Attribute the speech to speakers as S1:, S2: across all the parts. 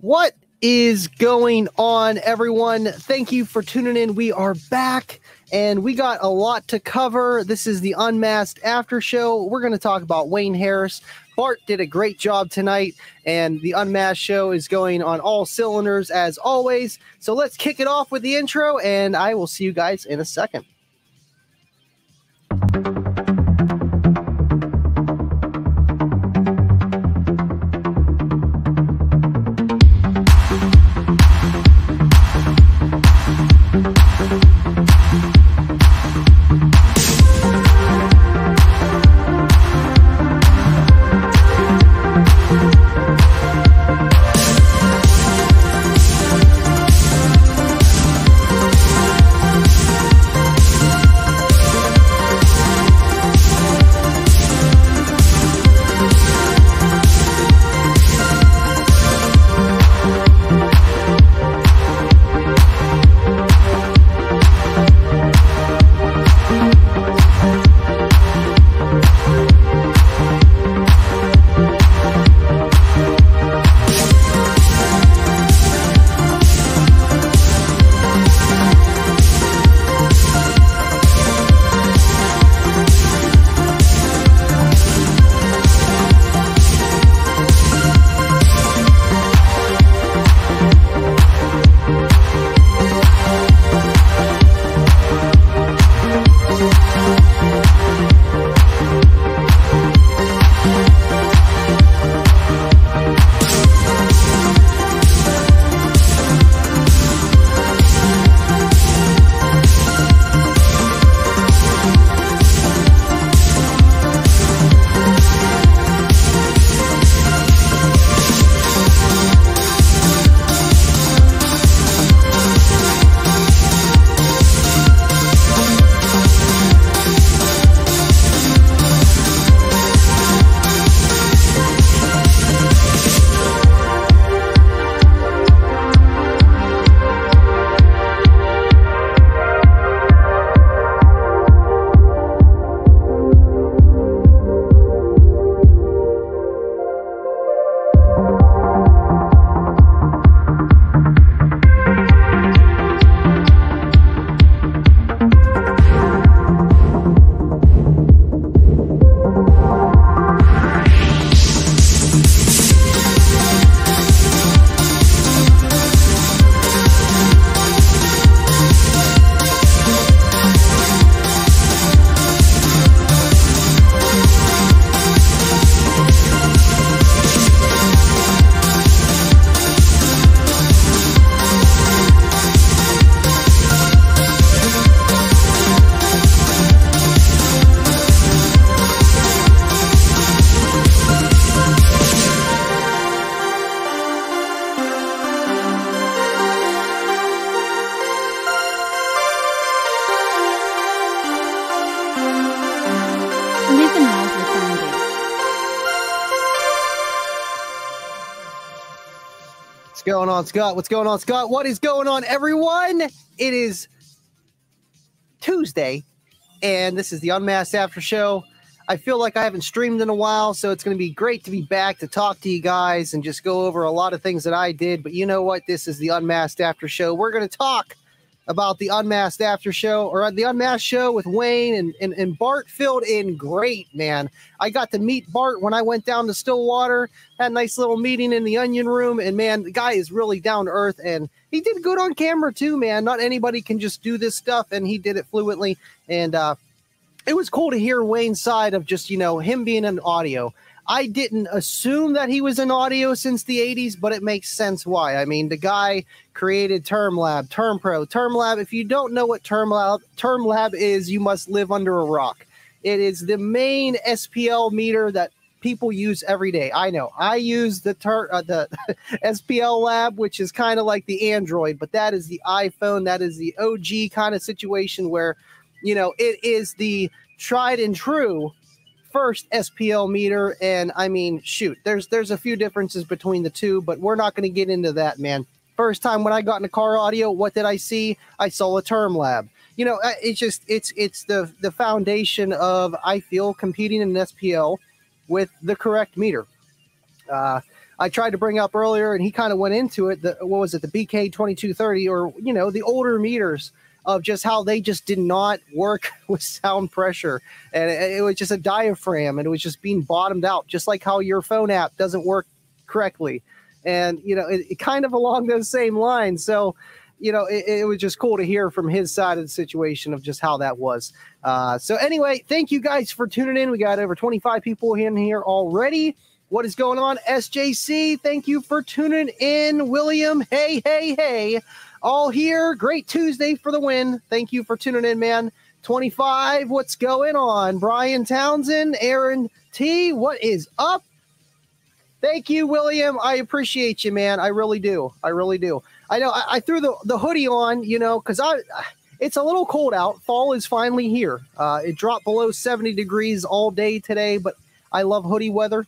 S1: What is going on, everyone? Thank you for tuning in. We are back and we got a lot to cover. This is the Unmasked After Show. We're going to talk about Wayne Harris. Bart did a great job tonight, and the Unmasked Show is going on all cylinders as always. So let's kick it off with the intro, and I will see you guys in a second. Going on, Scott? What's going on, Scott? What is going on, everyone? It is Tuesday, and this is the Unmasked After Show. I feel like I haven't streamed in a while, so it's going to be great to be back to talk to you guys and just go over a lot of things that I did. But you know what? This is the Unmasked After Show. We're going to talk about the Unmasked After Show or the Unmasked Show with Wayne and, and, and Bart filled in great, man. I got to meet Bart when I went down to Stillwater, had a nice little meeting in the Onion Room, and man, the guy is really down to earth and he did good on camera too, man. Not anybody can just do this stuff, and he did it fluently. And uh, it was cool to hear Wayne's side of just, you know, him being an audio. I didn't assume that he was in audio since the 80s, but it makes sense why. I mean, the guy created Term Lab, Term Pro, Term Lab. If you don't know what Term Lab, Term Lab is, you must live under a rock. It is the main SPL meter that people use every day. I know. I use the ter- uh, the SPL Lab, which is kind of like the Android, but that is the iPhone. That is the OG kind of situation where, you know, it is the tried and true first SPL meter. And I mean, shoot, there's there's a few differences between the two, but we're not going to get into that, man. First time when I got into car audio, what did I see? I saw a term lab. You know, uh, it's just it's it's the the foundation of I feel competing in an SPL with the correct meter. Uh, I tried to bring up earlier, and he kind of went into it. The, what was it, the BK twenty two thirty, or you know, the older meters of just how they just did not work with sound pressure, and it, was just a diaphragm, and it was just being bottomed out, just like how your phone app doesn't work correctly, and you know, it, it kind of along those same lines. So you know, it, it, was just cool to hear from his side of the situation of just how that was. Uh, so anyway, thank you guys for tuning in. We got over 25 people in here already. What is going on, SJC? Thank you for tuning in, William. Hey, hey, hey. All here. Great Tuesday for the win. Thank you for tuning in, man. 25. What's going on? Brian Townsend, Aaron T. What is up? Thank you, William. I appreciate you, man. I really do. I really do. I know I, I threw the, the hoodie on, you know, because I it's a little cold out. Fall is finally here. Uh, it dropped below 70 degrees all day today, but I love hoodie weather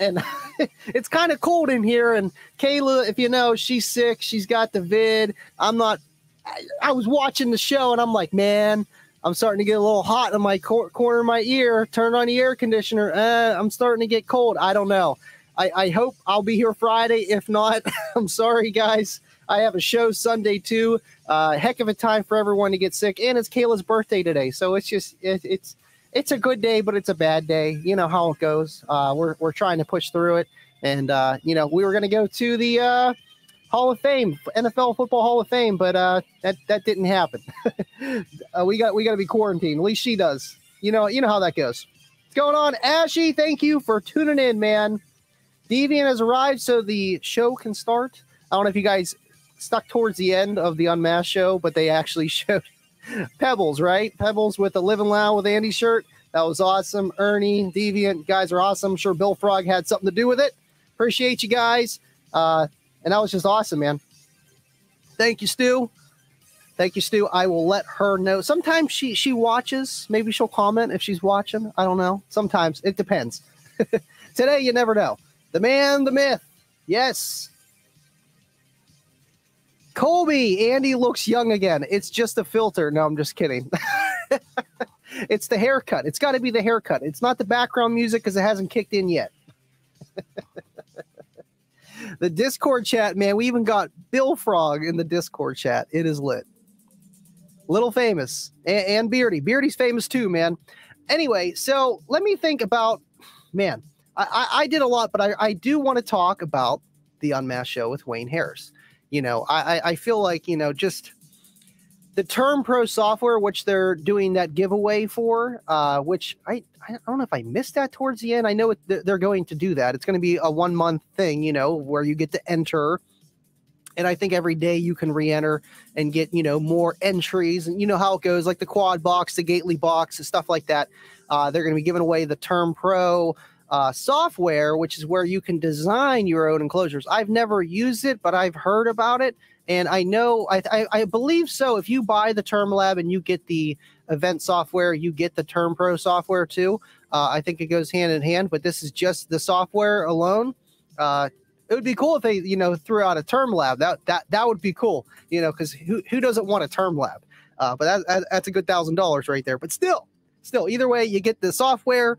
S1: and it's kind of cold in here. And Kayla, if you know, she's sick. She's got the vid. I'm not. I, I was watching the show, and I'm like, man, I'm starting to get a little hot in my cor- corner of my ear. Turn on the air conditioner. Uh, I'm starting to get cold. I don't know. I, I hope I'll be here Friday. If not, I'm sorry, guys. I have a show Sunday too. Uh, heck of a time for everyone to get sick, and it's Kayla's birthday today, so it's just it, it's it's a good day, but it's a bad day. You know how it goes. Uh, we're we're trying to push through it, and uh, you know we were going to go to the uh, Hall of Fame, NFL Football Hall of Fame, but uh, that that didn't happen. uh, we got we got to be quarantined. At least she does. You know you know how that goes. What's going on, Ashy? Thank you for tuning in, man. Deviant has arrived, so the show can start. I don't know if you guys stuck towards the end of the Unmasked show, but they actually showed Pebbles, right? Pebbles with the Living Loud with Andy shirt. That was awesome. Ernie, Deviant, guys are awesome. I'm sure Bill Frog had something to do with it. Appreciate you guys. Uh, and that was just awesome, man. Thank you, Stu. Thank you, Stu. I will let her know. Sometimes she she watches. Maybe she'll comment if she's watching. I don't know. Sometimes it depends. Today, you never know. The man, the myth. Yes, Colby, Andy looks young again. It's just a filter. No, I'm just kidding. it's the haircut. It's got to be the haircut. It's not the background music because it hasn't kicked in yet. the Discord chat, man, we even got Bill Frog in the Discord chat. It is lit. Little famous and, and Beardy. Beardy's famous too, man. Anyway, so let me think about, man, I, I, I did a lot, but I, I do want to talk about the Unmasked show with Wayne Harris you know, I, I feel like, you know, just the term pro software, which they're doing that giveaway for, uh, which I, I don't know if I missed that towards the end. I know it, they're going to do that. It's going to be a one month thing, you know, where you get to enter. And I think every day you can re-enter and get, you know, more entries. And you know how it goes, like the quad box, the Gately box, and stuff like that. Uh, they're going to be giving away the term pro uh, software, which is where you can design your own enclosures. I've never used it, but I've heard about it, and I know I, I, I believe so. If you buy the Term Lab and you get the event software, you get the Term Pro software too. Uh, I think it goes hand in hand, but this is just the software alone. Uh, it would be cool if they, you know, threw out a term lab. That that that would be cool, you know, because who who doesn't want a term lab? Uh, but that, that, that's a good thousand dollars right there. But still, still, either way, you get the software.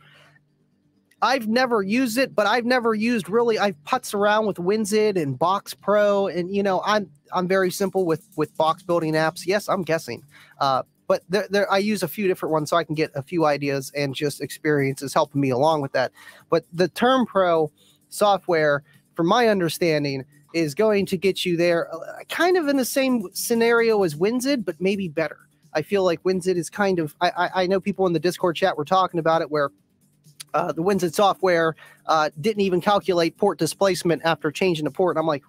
S1: I've never used it, but I've never used really. I've putzed around with WinISD and Box Pro, and you know, I'm I'm very simple with with box building apps. Yes, I'm guessing, uh, but there, there I use a few different ones so I can get a few ideas and just experiences helping me along with that. But the Term Pro software, from my understanding, is going to get you there, uh, kind of in the same scenario as WinISD, but maybe better. I feel like WinISD is kind of. I, I, I know people in the Discord chat were talking about it where uh, the WinISD software uh, didn't even calculate port displacement after changing the port. And I'm like,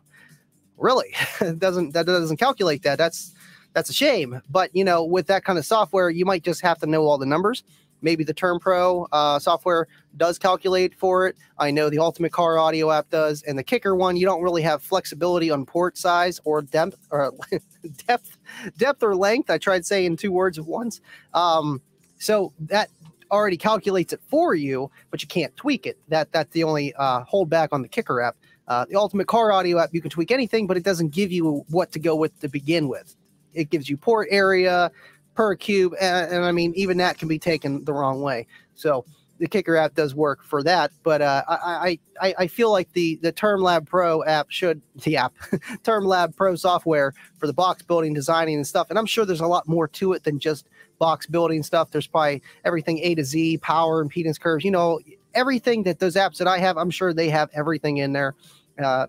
S1: really? it doesn't that doesn't calculate that? That's that's a shame. But you know, with that kind of software, you might just have to know all the numbers. Maybe the Term Pro uh, software does calculate for it. I know the Ultimate Car Audio app does, and the Kicker one, you don't really have flexibility on port size or depth or depth, depth or length. I tried saying two words at once. Um, so that already calculates it for you, but you can't tweak it. That that's the only uh, holdback on the Kicker app. Uh, the Ultimate Car Audio app, you can tweak anything, but it doesn't give you what to go with to begin with. It gives you port area per cube, and, and I mean even that can be taken the wrong way. So the Kicker app does work for that, but uh, I, I I feel like the the Term Lab Pro app should the app Term Lab Pro software for the box building, designing, and stuff. And I'm sure there's a lot more to it than just box building stuff. There's probably everything A to Z, power, impedance curves. You know, everything that those apps that I have, I'm sure they have everything in there. Uh,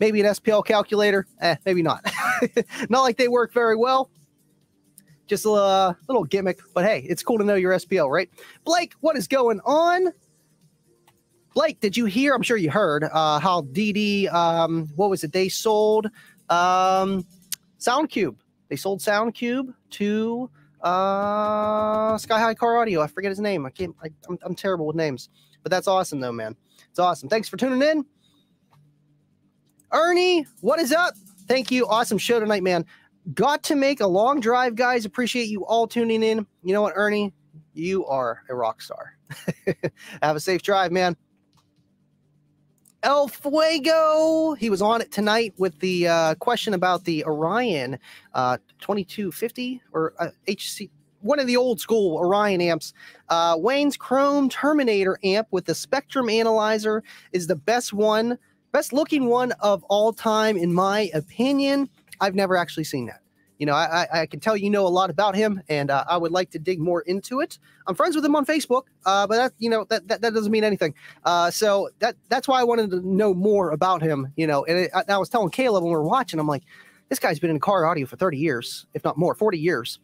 S1: maybe an SPL calculator, eh, maybe not. not like they work very well, just a uh, little gimmick, but hey, it's cool to know your SPL, right? Blake, what is going on? Blake, did you hear? I'm sure you heard uh, how DD, um, what was it? They sold um, SoundQubed. They sold SoundQubed to uh, Sky High Car Audio. I forget his name. I can't. I, I'm, I'm terrible with names, but that's awesome though, man. It's awesome. Thanks for tuning in. Ernie, what is up? Thank you. Awesome show tonight, man. Got to make a long drive, guys. Appreciate you all tuning in. You know what, Ernie? You are a rock star. Have a safe drive, man. El Fuego. He was on it tonight with the uh, question about the Orion uh, 2250 or uh, HC, one of the old school Orion amps. Uh, Wayne's Chrome Terminator amp with the Spectrum Analyzer is the best one, best looking one of all time, in my opinion. I've never actually seen that. You know, I, I, can tell you know a lot about him, and uh, I would like to dig more into it. I'm friends with him on Facebook, uh, but that you know that, that, that doesn't mean anything. Uh, so that that's why I wanted to know more about him. You know, and it, I, I was telling Caleb when we were watching, I'm like, this guy's been in car audio for 30 years, if not more, 40 years.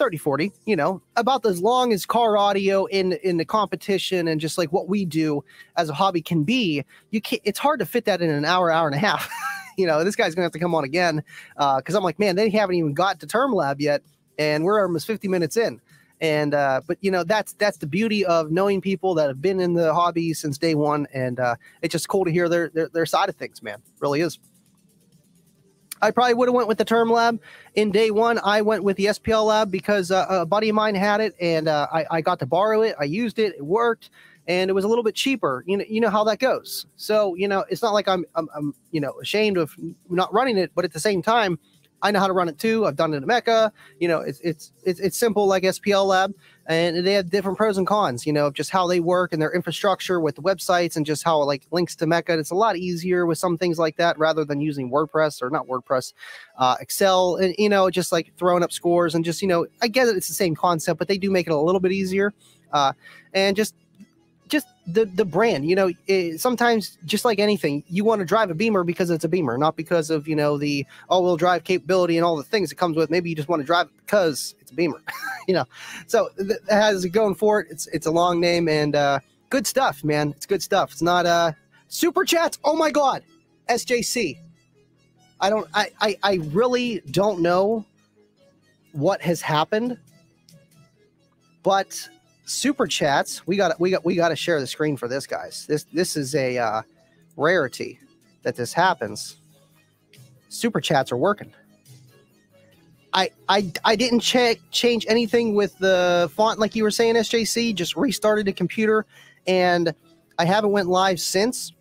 S1: 30 40 you know about as long as car audio in in the competition and just like what we do as a hobby can be you can't it's hard to fit that in an hour hour and a half you know, this guy's gonna have to come on again because uh, I'm like, man, they haven't even got to term lab yet, and we're almost 50 minutes in. And uh, but you know, that's that's the beauty of knowing people that have been in the hobby since day one, and uh, it's just cool to hear their, their their side of things, man. really is. I probably would have went with the term lab in day one. I went with the SPL lab because uh, a buddy of mine had it, and uh, I, I got to borrow it. I used it. It worked and it was a little bit cheaper. You know, you know how that goes. So you know, it's not like I'm, I'm, I'm you know ashamed of not running it, but at the same time, I know how to run it too. I've done it at MECA. You know, it's it's it's, it's simple like SPL Lab, and they have different pros and cons. You know, of just how they work and their infrastructure with websites and just how it like links to MECA. It's a lot easier with some things like that rather than using WordPress or not WordPress, uh, Excel, and you know, just like throwing up scores and just you know, I get it. It's the same concept, but they do make it a little bit easier. Uh, and just just the the brand you know it, sometimes just like anything you want to drive a beamer because it's a beamer not because of you know the all-wheel drive capability and all the things it comes with. Maybe you just want to drive it because it's a beamer you know. So th- has it going for it. It's it's a long name and uh good stuff man. It's good stuff. It's not uh super chats. Oh my god. Sjc i don't i i, I really don't know what has happened but super chats. We got we got we got to share the screen for this, guys. This this is a uh, rarity that this happens. Super chats are working. I I I didn't check change anything with the font like you were saying, SJC. Just restarted the computer, and I haven't went live since.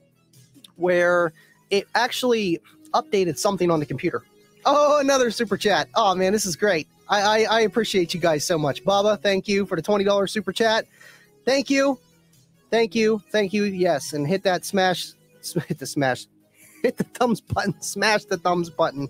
S1: Where it actually updated something on the computer. Oh, another super chat. Oh man, this is great. I, I, I appreciate you guys so much. Baba, thank you for the $20 super chat. Thank you. Thank you. Thank you. Yes. And hit that smash, hit the smash, hit the thumbs button, smash the thumbs button.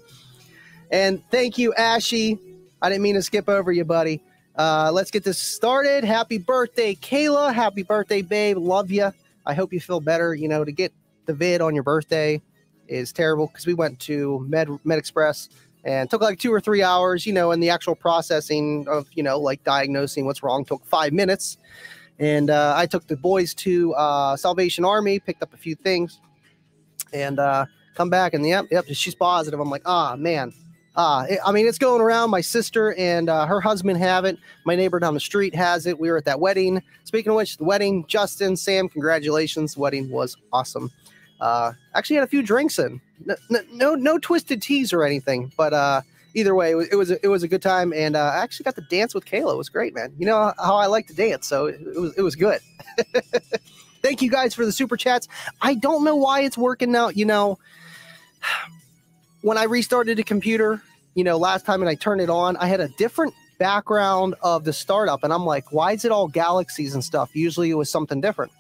S1: And thank you, Ashy. I didn't mean to skip over you, buddy. Uh, let's get this started. Happy birthday, Kayla. Happy birthday, babe. Love you. I hope you feel better. You know, to get the vid on your birthday is terrible because we went to Med Med Express and took like two or three hours, you know, and the actual processing of, you know, like diagnosing what's wrong took five minutes. And uh, I took the boys to uh, Salvation Army, picked up a few things, and uh, come back and yep, yep, she's positive. I'm like, ah, man, ah, I mean, it's going around. My sister and uh, her husband have it. My neighbor down the street has it. We were at that wedding. Speaking of which, the wedding, Justin, Sam, congratulations. The wedding was awesome. Uh, actually had a few drinks in. No, no, no twisted teas or anything, but uh, either way, it was it was a, it was a good time, and uh, I actually got to dance with Kayla. It was great, man. You know how I like to dance, so it, it was it was good. Thank you guys for the super chats. I don't know why it's working now. You know, when I restarted the computer, you know, last time and I turned it on, I had a different background of the startup, and I'm like, why is it all galaxies and stuff? Usually it was something different.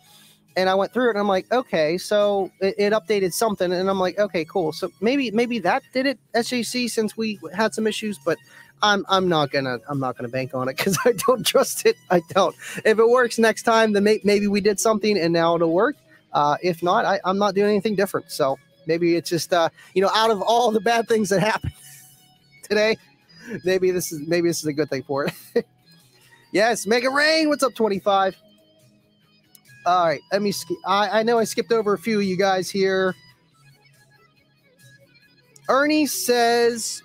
S1: And I went through it, and I'm like, okay, so it, it updated something, and I'm like, okay, cool. So maybe maybe that did it, SJC, since we had some issues, but I'm I'm not gonna I'm not gonna bank on it because I don't trust it. I don't. If it works next time, then may, maybe we did something and now it'll work. Uh, if not, I, I'm not doing anything different. So maybe it's just uh, you know out of all the bad things that happened today, maybe this is maybe this is a good thing for it. yes, make it rain. What's up, 25? All right, let me. Sk- I I know I skipped over a few of you guys here. Ernie says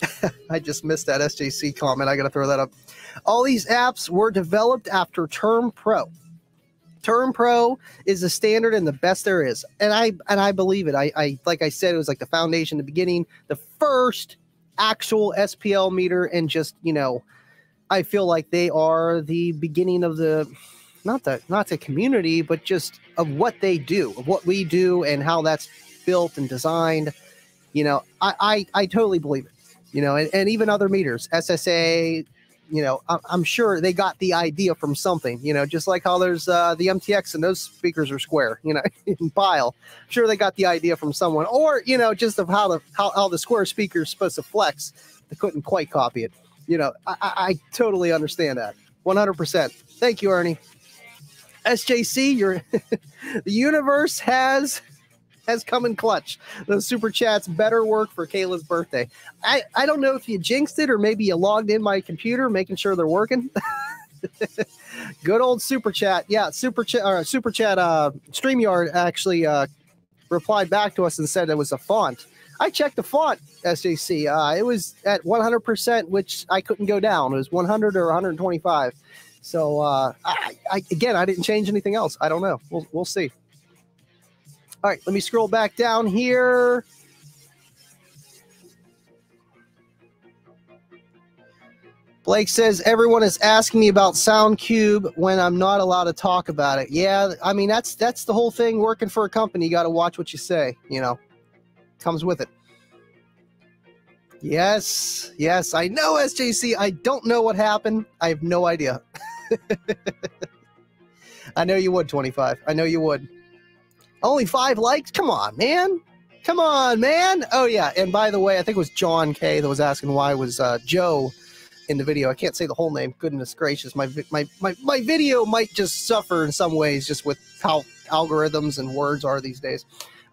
S1: I just missed that SJC comment. I got to throw that up. All these apps were developed after Term Pro. Term Pro is the standard and the best there is, and I and I believe it. I, I like I said, it was like the foundation, the beginning, the first actual SPL meter, and just you know, I feel like they are the beginning of the not the not the community, but just of what they do, of what we do, and how that's built and designed. You know, I I, I totally believe it you know, and, and even other meters, SSA, you know, I, I'm sure they got the idea from something, you know, just like how there's uh, the MTX and those speakers are square, you know, in pile. I'm sure they got the idea from someone, or you know, just of how the how, how the square speaker is supposed to flex. They couldn't quite copy it. You know, I, I, I totally understand that. 100%. Thank you, Ernie. SJC, your the universe has has come in clutch. Those super chats better work for Kayla's birthday. I, I don't know if you jinxed it or maybe you logged in my computer, making sure they're working. Good old super chat. Yeah, super chat or super chat uh StreamYard actually uh replied back to us and said it was a font. I checked the font, SJC. Uh, it was at 100%, which I couldn't go down. It was 100 or 125. So, uh, I, I, again, I didn't change anything else. I don't know. We'll, we'll see. All right, let me scroll back down here. Blake says everyone is asking me about SoundQubed when I'm not allowed to talk about it. Yeah, I mean that's that's the whole thing. Working for a company, you got to watch what you say. You know, comes with it. Yes, yes, I know SJC. I don't know what happened. I have no idea. I know you would, 25. I know you would. Only five likes? Come on, man. Come on, man. Oh, yeah. And by the way, I think it was John K that was asking why was uh, Joe in the video. I can't say the whole name. Goodness gracious. My, my, my, my video might just suffer in some ways just with how algorithms and words are these days.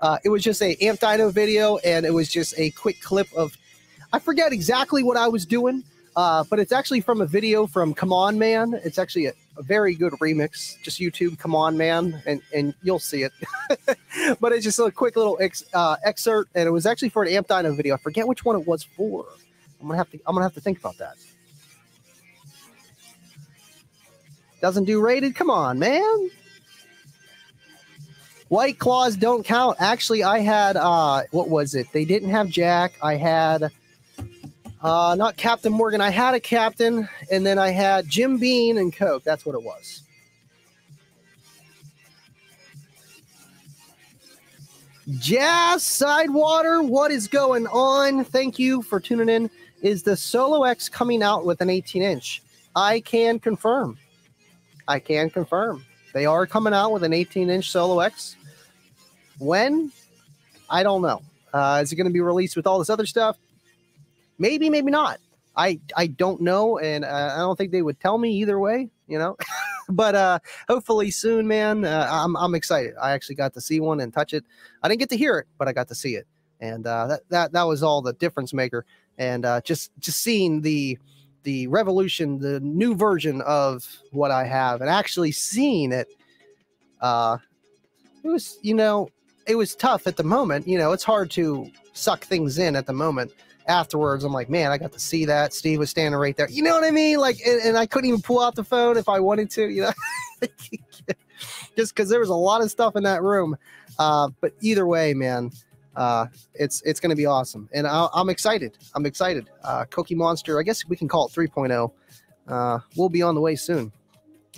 S1: Uh, it was just a Amp Dyno video, and it was just a quick clip of, I forget exactly what I was doing, uh, but it's actually from a video from Come On Man. It's actually a, a very good remix. Just YouTube Come On Man, and, and you'll see it. but it's just a quick little ex, uh, excerpt, and it was actually for an Amp Dyno video. I forget which one it was for. I'm gonna have to. I'm gonna have to think about that. Doesn't do rated. Come on, man. White claws don't count. Actually, I had uh what was it? They didn't have Jack. I had uh not Captain Morgan. I had a captain, and then I had Jim Beam and Coke. That's what it was. Jazz Sidewater, what is going on? Thank you for tuning in. Is the Solo X coming out with an 18 inch? I can confirm. I can confirm. They are coming out with an 18 inch Solo X. When? I don't know. Uh, is it going to be released with all this other stuff? Maybe, maybe not. I I don't know, and uh, I don't think they would tell me either way. You know, but uh, hopefully soon, man. Uh, I'm I'm excited. I actually got to see one and touch it. I didn't get to hear it, but I got to see it, and uh, that that that was all the difference maker. And uh, just just seeing the the revolution, the new version of what I have, and actually seeing it, uh, it was you know it was tough at the moment. You know, it's hard to suck things in at the moment. Afterwards, I'm like, man, I got to see that. Steve was standing right there. You know what I mean? Like, and, and I couldn't even pull out the phone if I wanted to. You know, just because there was a lot of stuff in that room. Uh, but either way, man, uh, it's it's going to be awesome, and I, I'm excited. I'm excited. Uh, Cookie Monster, I guess we can call it 3.0. Uh, we'll be on the way soon,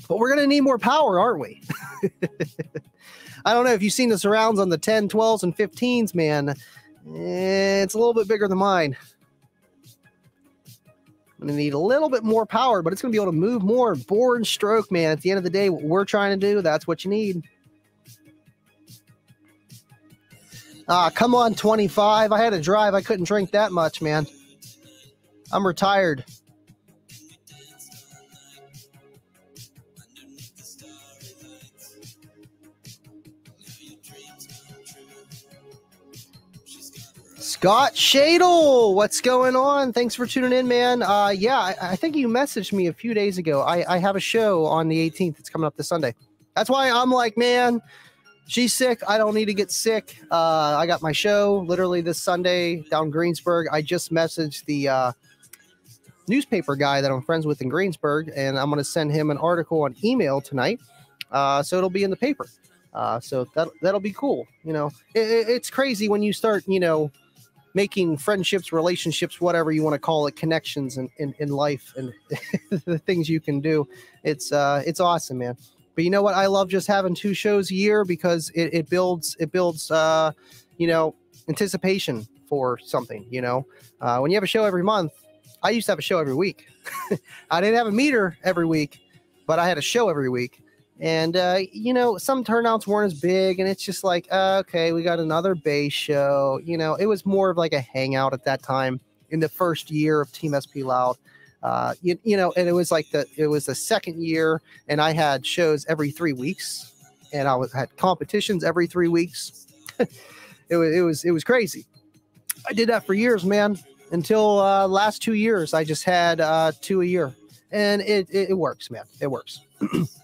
S1: but we're going to need more power, aren't we? I don't know if you've seen the surrounds on the 10, 12s, and 15s, man. Eh, It's a little bit bigger than mine. I'm gonna need a little bit more power, but it's gonna be able to move more bore and stroke, man. At the end of the day, what we're trying to do, that's what you need. Ah, come on, 25. I had to drive. I couldn't drink that much, man. I'm retired. Scott Shadle, what's going on? Thanks for tuning in, man. Uh, yeah, I, I think you messaged me a few days ago. I, I have a show on the 18th. It's coming up this Sunday. That's why I'm like, man, she's sick. I don't need to get sick. Uh, I got my show literally this Sunday down Greensburg. I just messaged the uh, newspaper guy that I'm friends with in Greensburg, and I'm going to send him an article on email tonight. Uh, so it'll be in the paper. Uh, so that that'll be cool. You know, it, it's crazy when you start, you know, making friendships, relationships, whatever you want to call it, connections in, in, in life and the things you can do. It's uh it's awesome, man. But you know what? I love just having two shows a year because it, it builds it builds uh you know anticipation for something. You know, uh, when you have a show every month, I used to have a show every week. I didn't have a meter every week, but I had a show every week. And uh, you know, some turnouts weren't as big, and it's just like, uh, okay, we got another Bay show. You know, it was more of like a hangout at that time in the first year of Team SP Loud. Uh, you, you know, and it was like the it was the second year, and I had shows every three weeks, and I was had competitions every three weeks. it was it was it was crazy. I did that for years, man. Until uh, last two years, I just had uh, two a year, and it, it, it works, man. It works.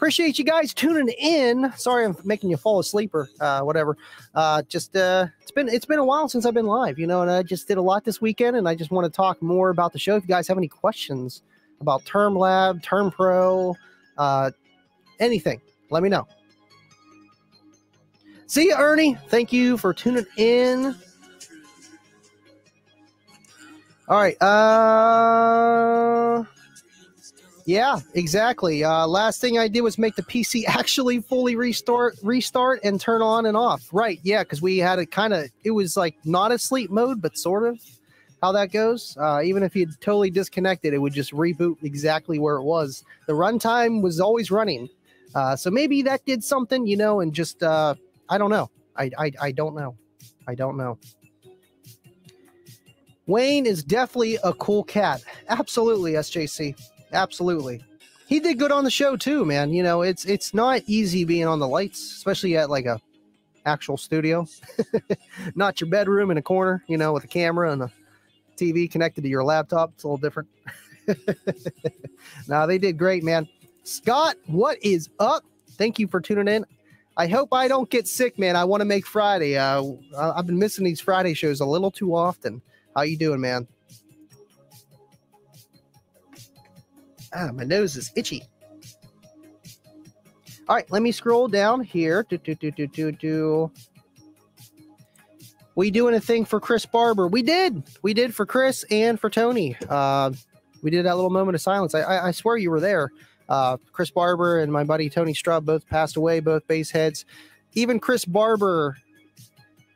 S1: appreciate you guys tuning in. Sorry, I'm making you fall asleep or uh, whatever. Uh, just uh, it's been it's been a while since I've been live, you know, and I just did a lot this weekend, and I just want to talk more about the show. If you guys have any questions about Term Lab, Term Pro, uh, anything, let me know. See you, Ernie. Thank you for tuning in. All right. Uh yeah, exactly. Uh, last thing I did was make the PC actually fully restart, restart, and turn on and off. Right? Yeah, because we had it kind of. It was like not a sleep mode, but sort of how that goes. Uh, even if you totally disconnected, it would just reboot exactly where it was. The runtime was always running, uh, so maybe that did something, you know. And just uh, I don't know. I, I I don't know. I don't know. Wayne is definitely a cool cat. Absolutely, SJC. Absolutely. He did good on the show too, man. You know, it's it's not easy being on the lights, especially at like a actual studio. not your bedroom in a corner, you know, with a camera and a TV connected to your laptop. It's a little different. now they did great, man. Scott, what is up? Thank you for tuning in. I hope I don't get sick, man. I want to make Friday. Uh, I've been missing these Friday shows a little too often. How you doing, man? Ah, my nose is itchy. All right, let me scroll down here. Do, do, do, do, do, do. We doing a thing for Chris Barber? We did. We did for Chris and for Tony. Uh, we did that little moment of silence. I, I, I swear you were there. Uh, Chris Barber and my buddy Tony Strub both passed away, both base heads. Even Chris Barber,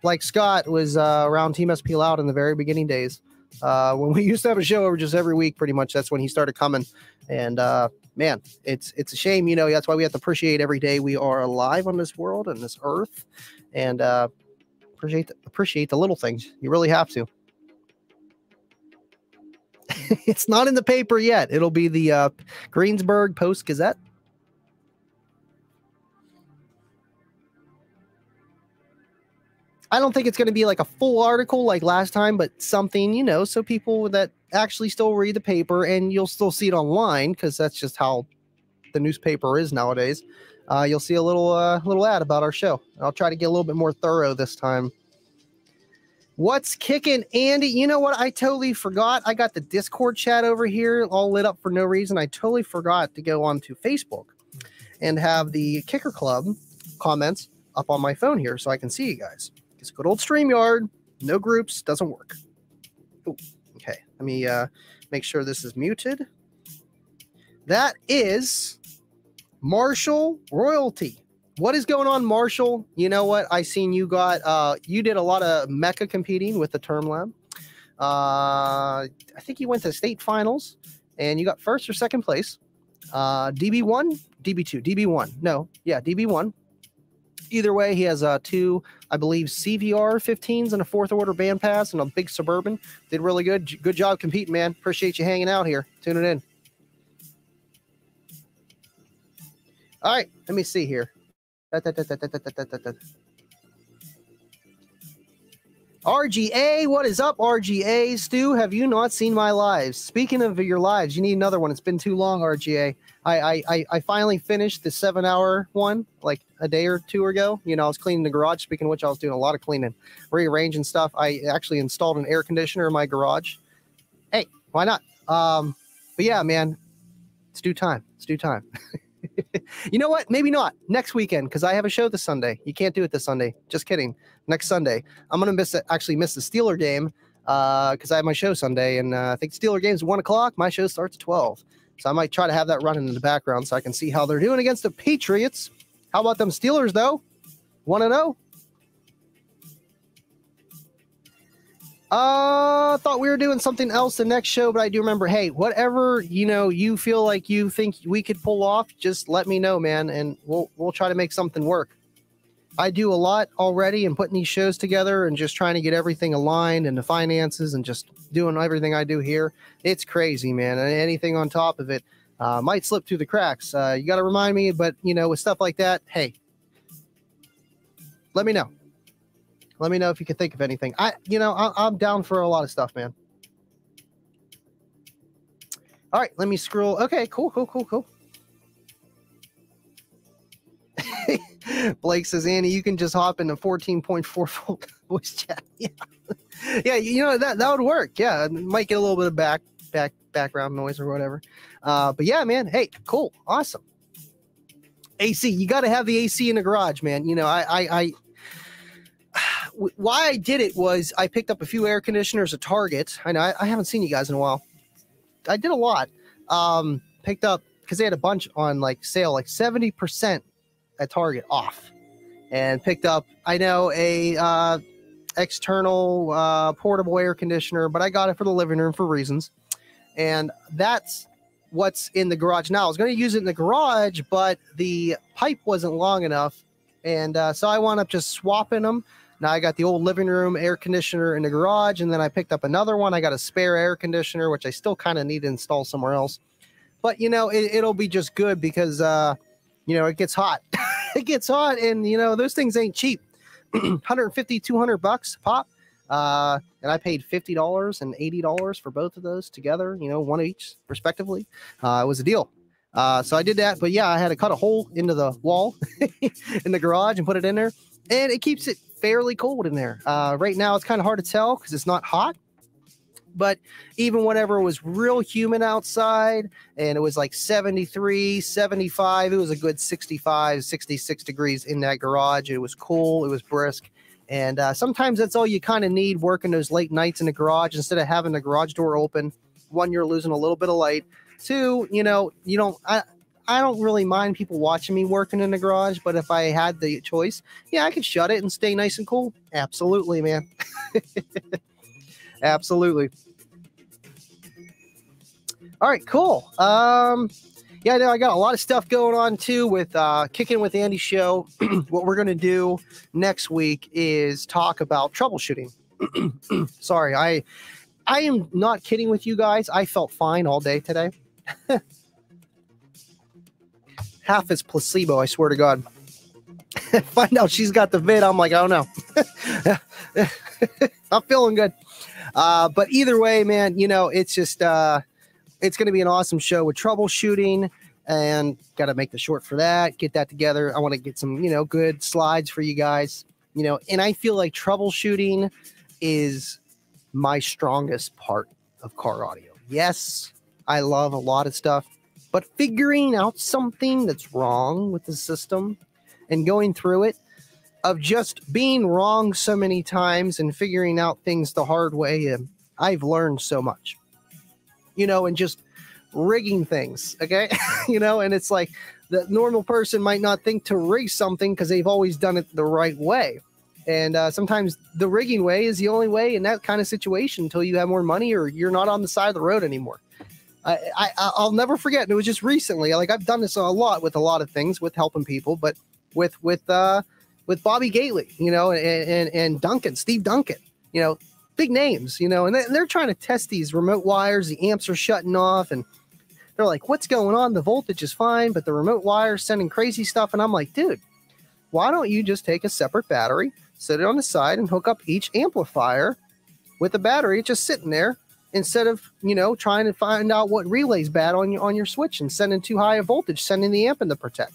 S1: like Scott, was uh, around Team SP Loud in the very beginning days. Uh, when we used to have a show over just every week, pretty much that's when he started coming. And uh, man, it's it's a shame, you know. That's why we have to appreciate every day we are alive on this world and this earth, and uh, appreciate the, appreciate the little things. You really have to. it's not in the paper yet. It'll be the uh, Greensburg Post Gazette. I don't think it's going to be like a full article like last time, but something, you know, so people that actually still read the paper and you'll still see it online because that's just how the newspaper is nowadays. Uh, you'll see a little uh, little ad about our show. I'll try to get a little bit more thorough this time. What's kicking, Andy? You know what? I totally forgot. I got the Discord chat over here all lit up for no reason. I totally forgot to go onto Facebook and have the Kicker Club comments up on my phone here so I can see you guys. It's good old StreamYard. No groups, doesn't work. Ooh, let me uh, make sure this is muted. That is Marshall Royalty. What is going on, Marshall? You know what? I seen you got uh you did a lot of MECA competing with the term lab. Uh, I think you went to state finals, and you got first or second place. Uh, DB1, DB2, DB1. No, yeah, DB1. Either way, he has uh, two, I believe, CVR 15s and a fourth order band pass and a big suburban. Did really good. Good job competing, man. Appreciate you hanging out here, tuning in. All right, let me see here. Da, da, da, RGA, what is up, RGA? Stu, have you not seen my lives? Speaking of your lives, you need another one. It's been too long, RGA. I I, I, finally finished the seven hour one like a day or two ago. You know, I was cleaning the garage. Speaking of which, I was doing a lot of cleaning, rearranging stuff. I actually installed an air conditioner in my garage. Hey, why not? Um, but yeah, man, it's due time. It's due time. you know what? Maybe not next weekend because I have a show this Sunday. You can't do it this Sunday. Just kidding. Next Sunday, I'm gonna miss it. Actually, miss the Steeler game because I have my show Sunday, and uh, I think Steeler game's one o'clock. My show starts at twelve, so I might try to have that running in the background so I can see how they're doing against the Patriots. How about them Steelers though? One and zero. Uh, thought we were doing something else the next show, but I do remember. Hey, whatever you know, you feel like you think we could pull off, just let me know, man, and we'll we'll try to make something work. I do a lot already in putting these shows together and just trying to get everything aligned and the finances and just doing everything I do here. It's crazy, man. And anything on top of it uh, might slip through the cracks. Uh, you got to remind me, but you know, with stuff like that, hey, let me know. Let me know if you can think of anything. I, you know, I, I'm down for a lot of stuff, man. All right, let me scroll. Okay, cool, cool, cool, cool. Blake says, Annie, you can just hop into 14.4 volt voice chat. Yeah. yeah, you know, that, that would work. Yeah. it Might get a little bit of back back background noise or whatever. Uh, but yeah, man. Hey, cool. Awesome. AC, you got to have the AC in the garage, man. You know, I, I, I, why I did it was I picked up a few air conditioners at Target. I know I, I haven't seen you guys in a while. I did a lot. Um, picked up because they had a bunch on like sale, like 70% at Target off. And picked up, I know, a uh, external uh, portable air conditioner, but I got it for the living room for reasons. And that's what's in the garage now. I was going to use it in the garage, but the pipe wasn't long enough. And uh, so I wound up just swapping them. Now I got the old living room air conditioner in the garage, and then I picked up another one. I got a spare air conditioner, which I still kind of need to install somewhere else. But you know, it, it'll be just good because uh, you know it gets hot. it gets hot, and you know those things ain't cheap. 150, 200 bucks pop. Uh, and I paid fifty dollars and eighty dollars for both of those together. You know, one each respectively. Uh, it was a deal. Uh, so I did that, but yeah, I had to cut a hole into the wall in the garage and put it in there, and it keeps it fairly cold in there. Uh, right now, it's kind of hard to tell because it's not hot. But even whenever it was real humid outside and it was like 73, 75, it was a good 65, 66 degrees in that garage. It was cool, it was brisk. And uh, sometimes that's all you kind of need working those late nights in the garage instead of having the garage door open. One, you're losing a little bit of light. Two, you know, you don't, I don't really mind people watching me working in the garage, but if I had the choice, yeah, I could shut it and stay nice and cool. Absolutely, man. Absolutely. All right, cool. Um, yeah, I know I got a lot of stuff going on too with uh, kicking with Andy show. what we're gonna do next week is talk about troubleshooting. Sorry, I I am not kidding with you guys. I felt fine all day today. Half is placebo, I swear to God. Find out she's got the vid. I'm like, oh no. I'm feeling good. Uh, but either way, man, you know, it's just uh it's gonna be an awesome show with troubleshooting and gotta make the short for that, get that together. I want to get some, you know, good slides for you guys. You know, and I feel like troubleshooting is my strongest part of car audio. Yes, I love a lot of stuff, but figuring out something that's wrong with the system and going through it of just being wrong so many times and figuring out things the hard way and I've learned so much. You know, and just rigging things, okay? you know, and it's like the normal person might not think to rig something because they've always done it the right way. And uh, sometimes the rigging way is the only way in that kind of situation until you have more money or you're not on the side of the road anymore. I, I I'll never forget. It was just recently. Like I've done this a lot with a lot of things with helping people, but with with uh with Bobby Gately, you know, and and, and Duncan, Steve Duncan, you know, big names, you know, and they're trying to test these remote wires. The amps are shutting off, and they're like, "What's going on? The voltage is fine, but the remote wire is sending crazy stuff." And I'm like, "Dude, why don't you just take a separate battery, set it on the side, and hook up each amplifier with a battery just sitting there instead of you know trying to find out what relay's bad on your on your switch and sending too high a voltage, sending the amp in to protect."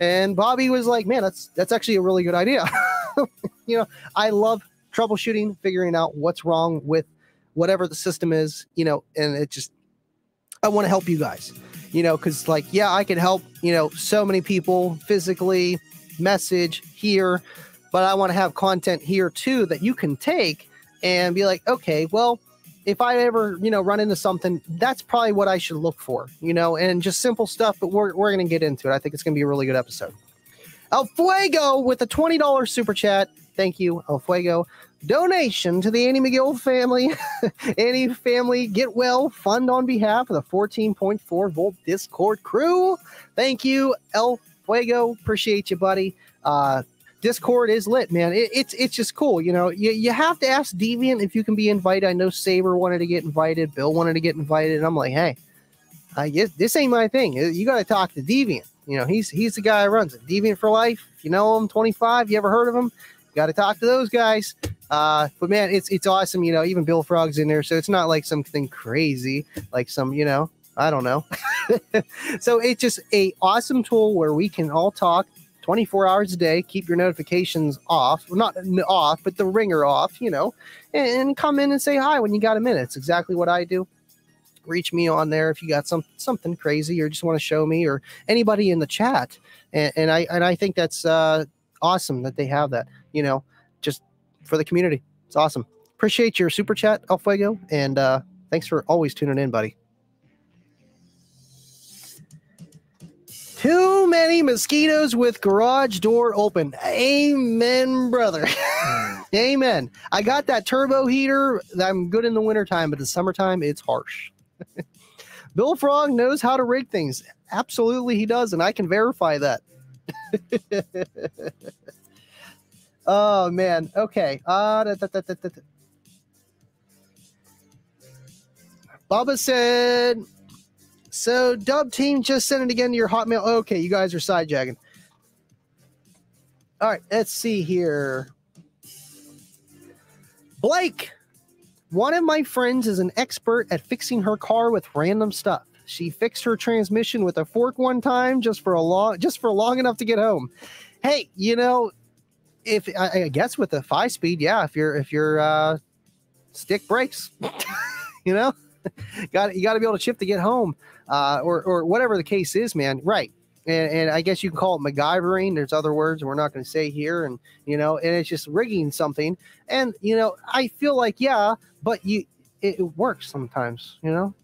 S1: And Bobby was like, "Man, that's that's actually a really good idea." you know, I love troubleshooting, figuring out what's wrong with whatever the system is, you know, and it just I want to help you guys, you know, because like, yeah, I can help, you know, so many people physically, message here, but I want to have content here too that you can take and be like, okay, well, if I ever, you know, run into something, that's probably what I should look for, you know, and just simple stuff, but we're, we're going to get into it. I think it's going to be a really good episode. El Fuego with a $20 super chat. Thank you, El Fuego donation to the Andy McGill family. Andy family get well fund on behalf of the 14.4 volt Discord crew. Thank you, El Fuego. Appreciate you, buddy. Uh, Discord is lit, man. It, it's it's just cool. You know, you, you have to ask Deviant if you can be invited. I know Saber wanted to get invited, Bill wanted to get invited, and I'm like, hey, I guess this ain't my thing. You got to talk to Deviant. You know, he's he's the guy who runs it. Deviant for life. If you know him, 25. You ever heard of him? Got to talk to those guys. Uh, but man, it's it's awesome. You know, even Bill Frog's in there, so it's not like something crazy, like some you know, I don't know. so it's just a awesome tool where we can all talk 24 hours a day. Keep your notifications off, well, not off, but the ringer off. You know, and, and come in and say hi when you got a minute. It's exactly what I do reach me on there if you got some something crazy or just want to show me or anybody in the chat and, and i and i think that's uh awesome that they have that you know just for the community. It's awesome. Appreciate your super chat, El Fuego, and uh, thanks for always tuning in, buddy. Too many mosquitoes with garage door open. Amen, brother. Amen. I got that turbo heater. I'm good in the wintertime, but the summertime, it's harsh. Bill Frog knows how to rig things. Absolutely, he does, and I can verify that. Oh man. Okay. Uh, da, da, da, Baba said, "So Dub Team just sent it again to your Hotmail." Okay, you guys are sidejagging. All right, let's see here. Blake, one of my friends is an expert at fixing her car with random stuff. She fixed her transmission with a fork one time just for a long just for long enough to get home. Hey, you know, if I, I, guess with the five speed, yeah, if you're if you're uh, stick brakes, you know, got you got to be able to chip to get home, uh, or or whatever the case is, man. Right. And, and I guess you can call it MacGyvering. There's other words we're not going to say here, and you know, and it's just rigging something. And you know, I feel like yeah, but you it, it works sometimes. You know,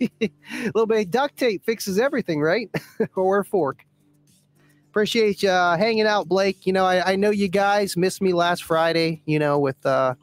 S1: a little bit of duct tape fixes everything, right? or a fork. Appreciate you uh, hanging out, Blake. You know, I, I know you guys missed me last Friday. You know, with uh,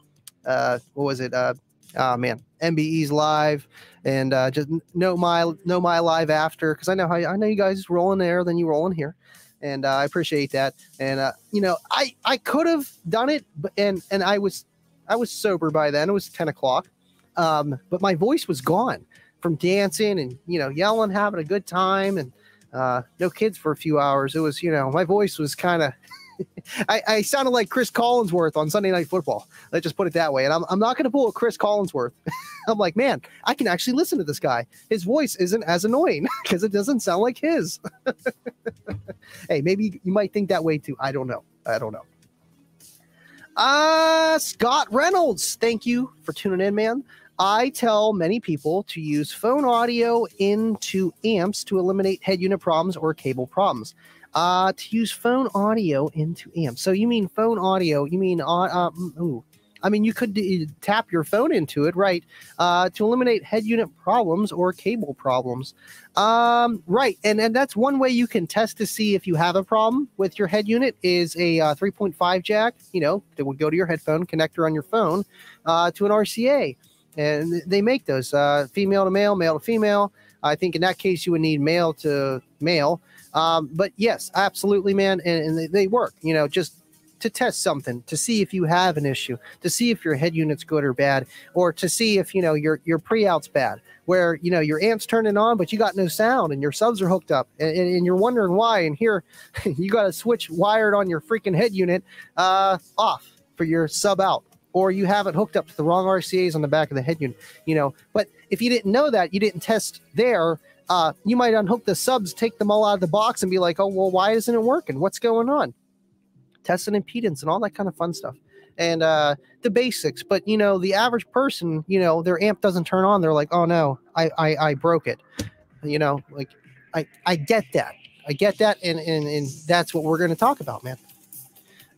S1: uh, what was it? Uh, oh man, MBE's live, and uh, just know my know my live after because I know how I know you guys rolling there, then you rolling here, and uh, I appreciate that. And uh, you know, I I could have done it, but and and I was I was sober by then. It was ten o'clock, um, but my voice was gone from dancing and you know yelling, having a good time, and uh, no kids for a few hours. It was, you know, my voice was kind of, I, I, sounded like Chris Collinsworth on Sunday Night Football. Let's just put it that way. And I'm, I'm not going to pull a Chris Collinsworth. I'm like, man, I can actually listen to this guy. His voice isn't as annoying because it doesn't sound like his. hey, maybe you might think that way too. I don't know. I don't know. Uh, Scott Reynolds, thank you for tuning in, man. I tell many people to use phone audio into amps to eliminate head unit problems or cable problems. Uh, to use phone audio into amps. So you mean phone audio? You mean uh, uh ooh, I mean, you could tap your phone into it, right, uh, to eliminate head unit problems or cable problems. Um, right, and and that's one way you can test to see if you have a problem with your head unit is a uh, 3.5 jack. You know, that would go to your headphone connector on your phone uh, to an RCA, and they make those uh, female to male, male to female. I think in that case you would need male to male. Um, but yes, absolutely, man, and, and they, they work. You know, just to test something to see if you have an issue to see if your head unit's good or bad or to see if you know your your pre-out's bad where you know your amp's turning on but you got no sound and your subs are hooked up and, and you're wondering why and here you got a switch wired on your freaking head unit uh, off for your sub out or you have it hooked up to the wrong RCAs on the back of the head unit you know but if you didn't know that you didn't test there uh, you might unhook the subs take them all out of the box and be like oh well why isn't it working? What's going on? Test an impedance and all that kind of fun stuff. And uh the basics but you know the average person you know their amp doesn't turn on. They're like oh no i i, I broke it. You know like i i get that. I get that and and, and that's what we're going to talk about man.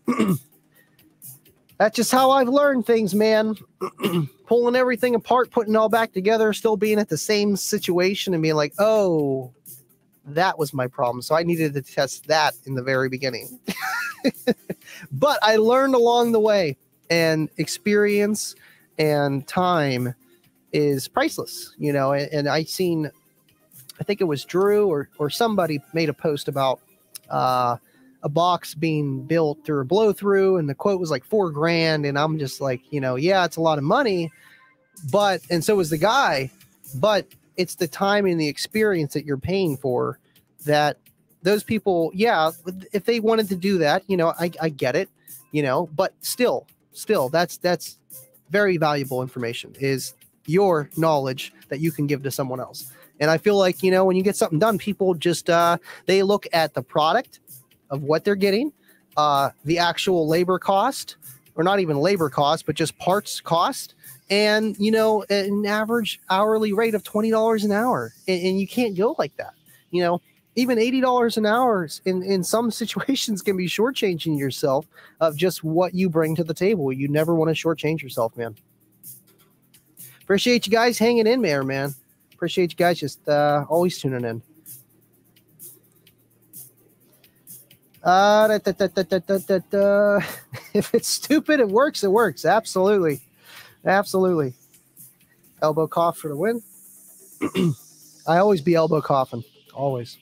S1: That's just how i've learned things man pulling everything apart putting it all back together still being at the same situation and being like oh that was my problem so i needed to test that in the very beginning but I learned along the way, and experience and time is priceless, you know. And, and I seen, I think it was Drew or or somebody made a post about uh, a box being built through a blow through, and the quote was like four grand, and I'm just like, you know, yeah, it's a lot of money, but and so was the guy, but it's the time and the experience that you're paying for that those people, yeah, if they wanted to do that, you know, I, I get it, you know, but still, still, that's that's very valuable information is your knowledge that you can give to someone else. And I feel like, you know, when you get something done, people just uh they look at the product of what they're getting, uh the actual labor cost, or not even labor cost, but just parts cost. And you know, an average hourly rate of twenty dollars an hour. And, and you can't go like that. You know, even $80 an hour in, in some situations can be shortchanging yourself of just what you bring to the table. You never want to shortchange yourself, man. Appreciate you guys hanging in there, man. Appreciate you guys just uh, always tuning in. Uh, da, da, da, if it's stupid, it works. It works. Absolutely. Absolutely. Elbow cough for the win. I always be elbow coughing. Always.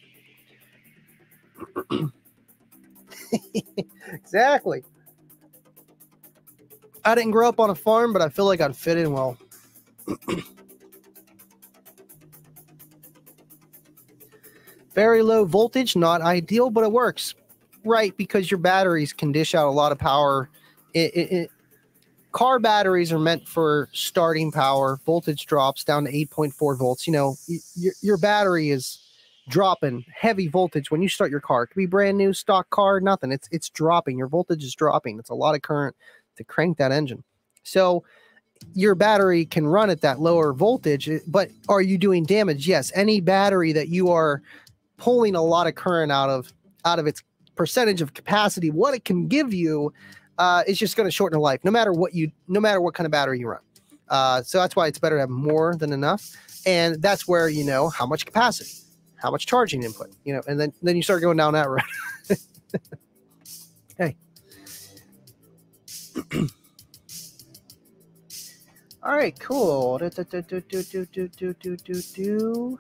S1: exactly. I didn't grow up on a farm, but I feel like I'd fit in well. Very low voltage, not ideal, but it works. Right, because your batteries can dish out a lot of power. It, it, it, car batteries are meant for starting power. Voltage drops down to 8.4 volts. You know, your, your battery is dropping heavy voltage when you start your car. It could be brand new stock car, nothing. It's it's dropping. Your voltage is dropping. It's a lot of current to crank that engine. So your battery can run at that lower voltage, eh, but are you doing damage? Yes. Any battery that you are pulling a lot of current out of out of its percentage of capacity, what it can give you uh, is just going to shorten the life, no matter what you, no matter what kind of battery you run. Uh, so that's why it's better to have more than enough, and that's where you know how much capacity how much charging input, you know, and then then you start going down that road. hey. All right, cool. Do, do, do, do, do, do, do, do, do,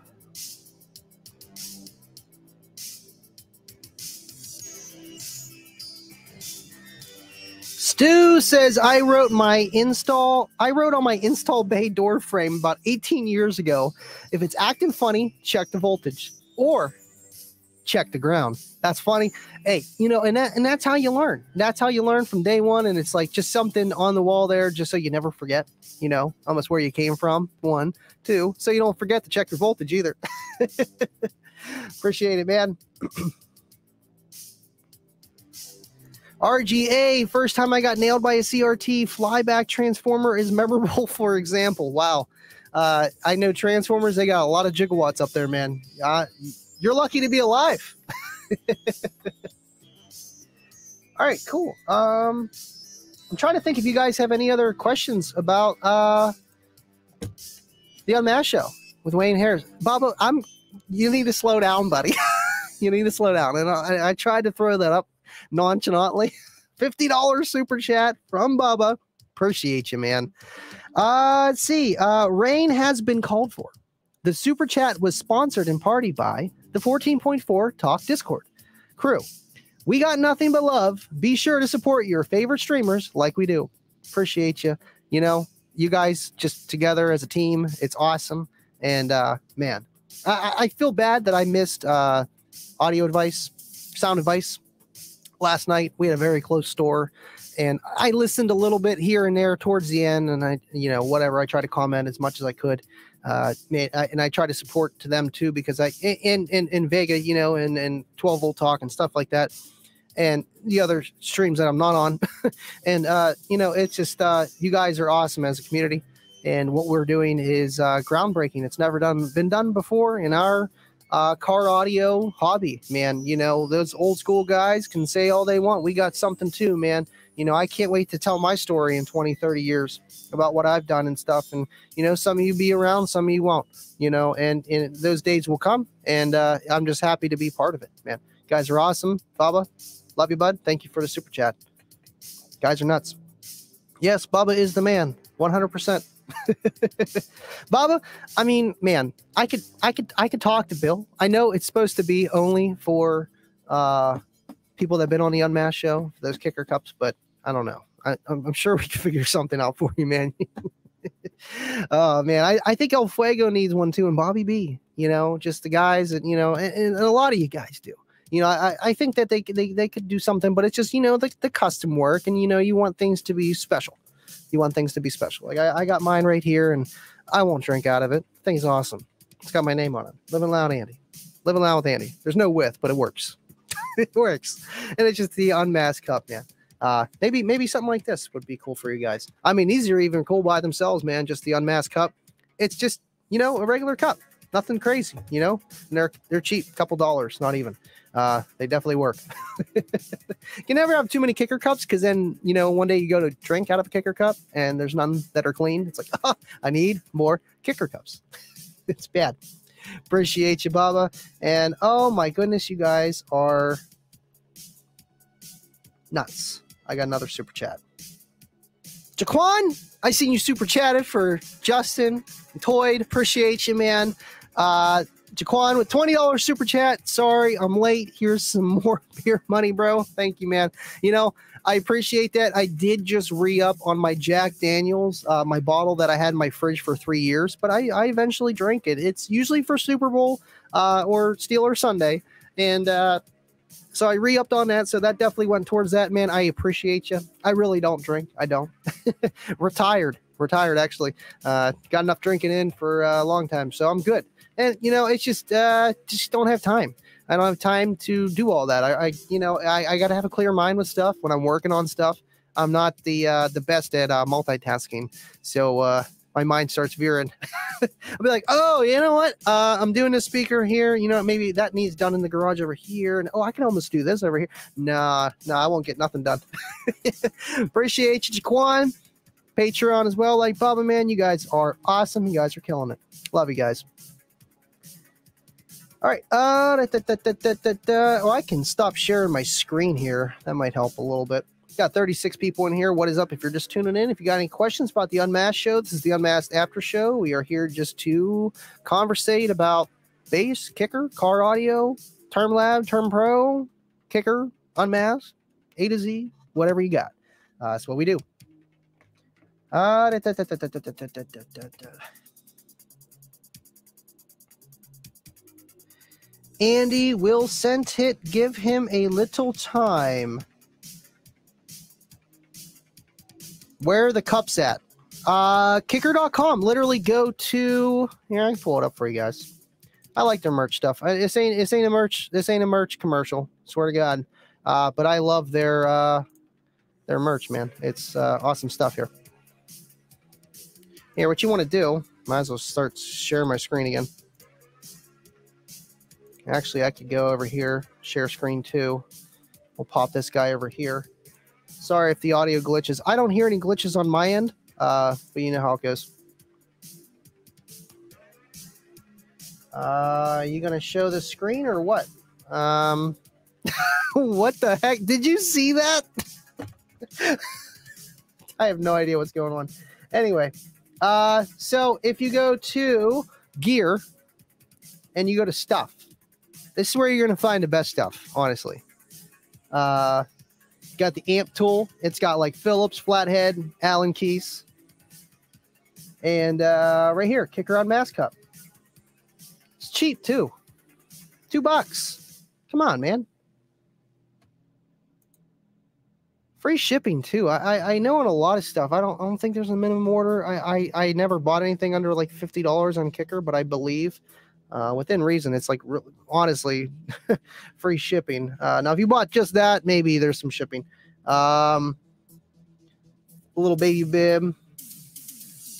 S1: Stu says I wrote my install. I wrote on my install bay door frame about 18 years ago. If it's acting funny, check the voltage or check the ground. That's funny. Hey, you know, and that and that's how you learn. That's how you learn from day one. And it's like just something on the wall there, just so you never forget. You know, almost where you came from. One, two, so you don't forget to check your voltage either. Appreciate it, man. RGA, first time I got nailed by a CRT flyback transformer is memorable, for example. Wow. Uh, I know Transformers, they got a lot of gigawatts up there, man. Uh, you're lucky to be alive. All right, cool. Um, I'm trying to think if you guys have any other questions about uh, the Unmasked Show with Wayne Harris. Baba, I'm. You need to slow down, buddy. you need to slow down. And I, I tried to throw that up nonchalantly. Fifty dollars super chat from Bubba. Appreciate you, man. Uh, let's see. Uh, rain has been called for. The super chat was sponsored in party by the 14.4 Talk Discord crew. We got nothing but love. Be sure to support your favorite streamers like we do. Appreciate you. You know, you guys just together as a team. It's awesome. And uh, man, I, I feel bad that I missed uh, audio advice, sound advice last night. We had a very close store and I listened a little bit here and there towards the end, and I, you know, whatever. I try to comment as much as I could, uh, and I try to support to them too because I in in in Vega, you know, and and 12 volt talk and stuff like that, and the other streams that I'm not on, and uh, you know, it's just uh, you guys are awesome as a community, and what we're doing is uh, groundbreaking. It's never done been done before in our uh, car audio hobby, man. You know, those old school guys can say all they want. We got something too, man you know, I can't wait to tell my story in 20, 30 years about what I've done and stuff. And, you know, some of you be around, some of you won't, you know, and, and those days will come. And uh, I'm just happy to be part of it, man. You guys are awesome. Baba, love you, bud. Thank you for the super chat. Guys are nuts. Yes, Baba is the man, 100%. Baba, I mean, man, I could, I could, I could talk to Bill. I know it's supposed to be only for uh, people that've been on the Unmasked show, those kicker cups, but I don't know. I, am sure we can figure something out for you, man. oh man, I, I think El Fuego needs one too, and Bobby B. You know, just the guys that you know, and, and a lot of you guys do. You know, I, I think that they, they they could do something, but it's just you know the, the custom work, and you know you want things to be special. You want things to be special. Like I, I got mine right here, and I won't drink out of it. Thing's awesome. It's got my name on it. Living loud, Andy. Living loud with Andy. There's no with, but it works. it works, and it's just the unmasked cup, man. Uh, maybe maybe something like this would be cool for you guys. I mean, these are even cool by themselves, man. Just the unmasked cup. It's just you know a regular cup, nothing crazy, you know. And they're they're cheap, couple dollars, not even. Uh, they definitely work. you never have too many kicker cups because then you know one day you go to drink out of a kicker cup and there's none that are clean. It's like, oh, I need more kicker cups. it's bad. Appreciate you, Baba. And oh my goodness, you guys are nuts. I got another super chat. Jaquan, I seen you super chatted for Justin Toyd. Appreciate you, man. Uh, Jaquan with $20 super chat. Sorry, I'm late. Here's some more beer money, bro. Thank you, man. You know, I appreciate that. I did just re up on my Jack Daniels, uh, my bottle that I had in my fridge for three years, but I, I eventually drink it. It's usually for Super Bowl uh, or Steeler Sunday. And uh, so I re upped on that. So that definitely went towards that, man. I appreciate you. I really don't drink. I don't. Retired. Retired, actually. Uh, got enough drinking in for a long time. So I'm good. And, you know, it's just, uh, just don't have time. I don't have time to do all that. I, I you know, I, I got to have a clear mind with stuff when I'm working on stuff. I'm not the uh, the best at uh, multitasking. So uh, my mind starts veering. I'll be like, oh, you know what? Uh, I'm doing this speaker here. You know, maybe that needs done in the garage over here. And oh, I can almost do this over here. Nah, nah, I won't get nothing done. Appreciate you, Jaquan. Patreon as well. Like Bubba, man, you guys are awesome. You guys are killing it. Love you guys. All right. Uh, da, da, da, oh, I can stop sharing my screen here. That might help a little bit. Got 36 people in here. What is up? If you're just tuning in, if you got any questions about the Unmasked show, this is the Unmasked After Show. We are here just to conversate about bass, kicker, car audio, Term Lab, Term Pro, kicker, Unmasked, A to Z, whatever you got. Uh, that's what we do. Uh, Andy will send it. Give him a little time. Where are the cups at? Uh, kicker.com. Literally go to here. I can pull it up for you guys. I like their merch stuff. This ain't this ain't a merch. This ain't a merch commercial. Swear to God. Uh, but I love their uh, their merch, man. It's uh, awesome stuff here. Here, what you want to do? Might as well start sharing my screen again. Actually, I could go over here, share screen too. We'll pop this guy over here. Sorry if the audio glitches. I don't hear any glitches on my end, uh, but you know how it goes. Uh, are you gonna show the screen or what? Um, what the heck? Did you see that? I have no idea what's going on. Anyway, uh, so if you go to gear and you go to stuff, this is where you're gonna find the best stuff. Honestly, uh, got the amp tool. It's got like Phillips flathead, Allen keys, and uh, right here, kicker Unmasked cup. It's cheap too. Two bucks. Come on, man. Free shipping too. I, I I know on a lot of stuff. I don't I don't think there's a minimum order. I I, I never bought anything under like fifty dollars on Kicker, but I believe uh, within reason it's like re- honestly free shipping. Uh, now if you bought just that, maybe there's some shipping. Um, a little baby bib,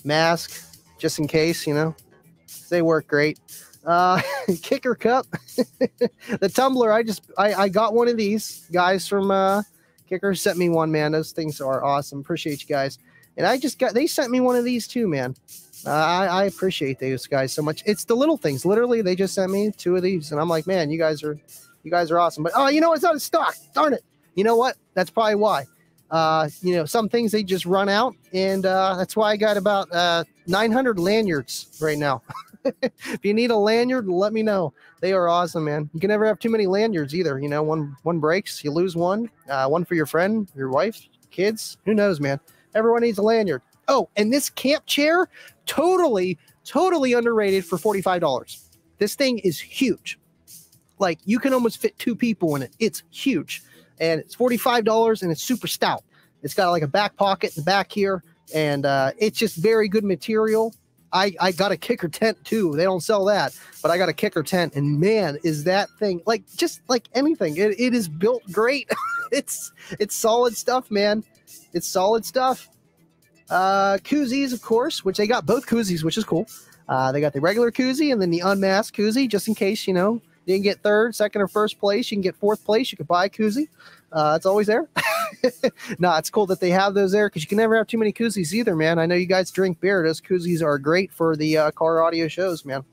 S1: mask, just in case you know. They work great uh kicker cup the tumbler i just I, I got one of these guys from uh kicker sent me one man those things are awesome appreciate you guys and i just got they sent me one of these too man I, I appreciate those guys so much it's the little things literally they just sent me two of these and i'm like man you guys are you guys are awesome but oh you know it's out of stock darn it you know what that's probably why uh you know some things they just run out and uh that's why i got about uh 900 lanyards right now if you need a lanyard, let me know. They are awesome, man. You can never have too many lanyards either. You know, one one breaks, you lose one. Uh, one for your friend, your wife, kids. Who knows, man? Everyone needs a lanyard. Oh, and this camp chair, totally, totally underrated for forty five dollars. This thing is huge. Like you can almost fit two people in it. It's huge, and it's forty five dollars, and it's super stout. It's got like a back pocket in the back here, and uh, it's just very good material. I, I got a kicker tent too. They don't sell that, but I got a kicker tent, and man, is that thing like just like anything? It, it is built great. it's it's solid stuff, man. It's solid stuff. Uh, koozies, of course, which they got both koozies, which is cool. Uh, they got the regular koozie and then the unmasked koozie, just in case you know you didn't get third, second, or first place. You can get fourth place. You could buy a koozie. Uh, it's always there. no, it's cool that they have those there because you can never have too many koozies either, man. I know you guys drink beer. Those koozies are great for the uh, car audio shows, man.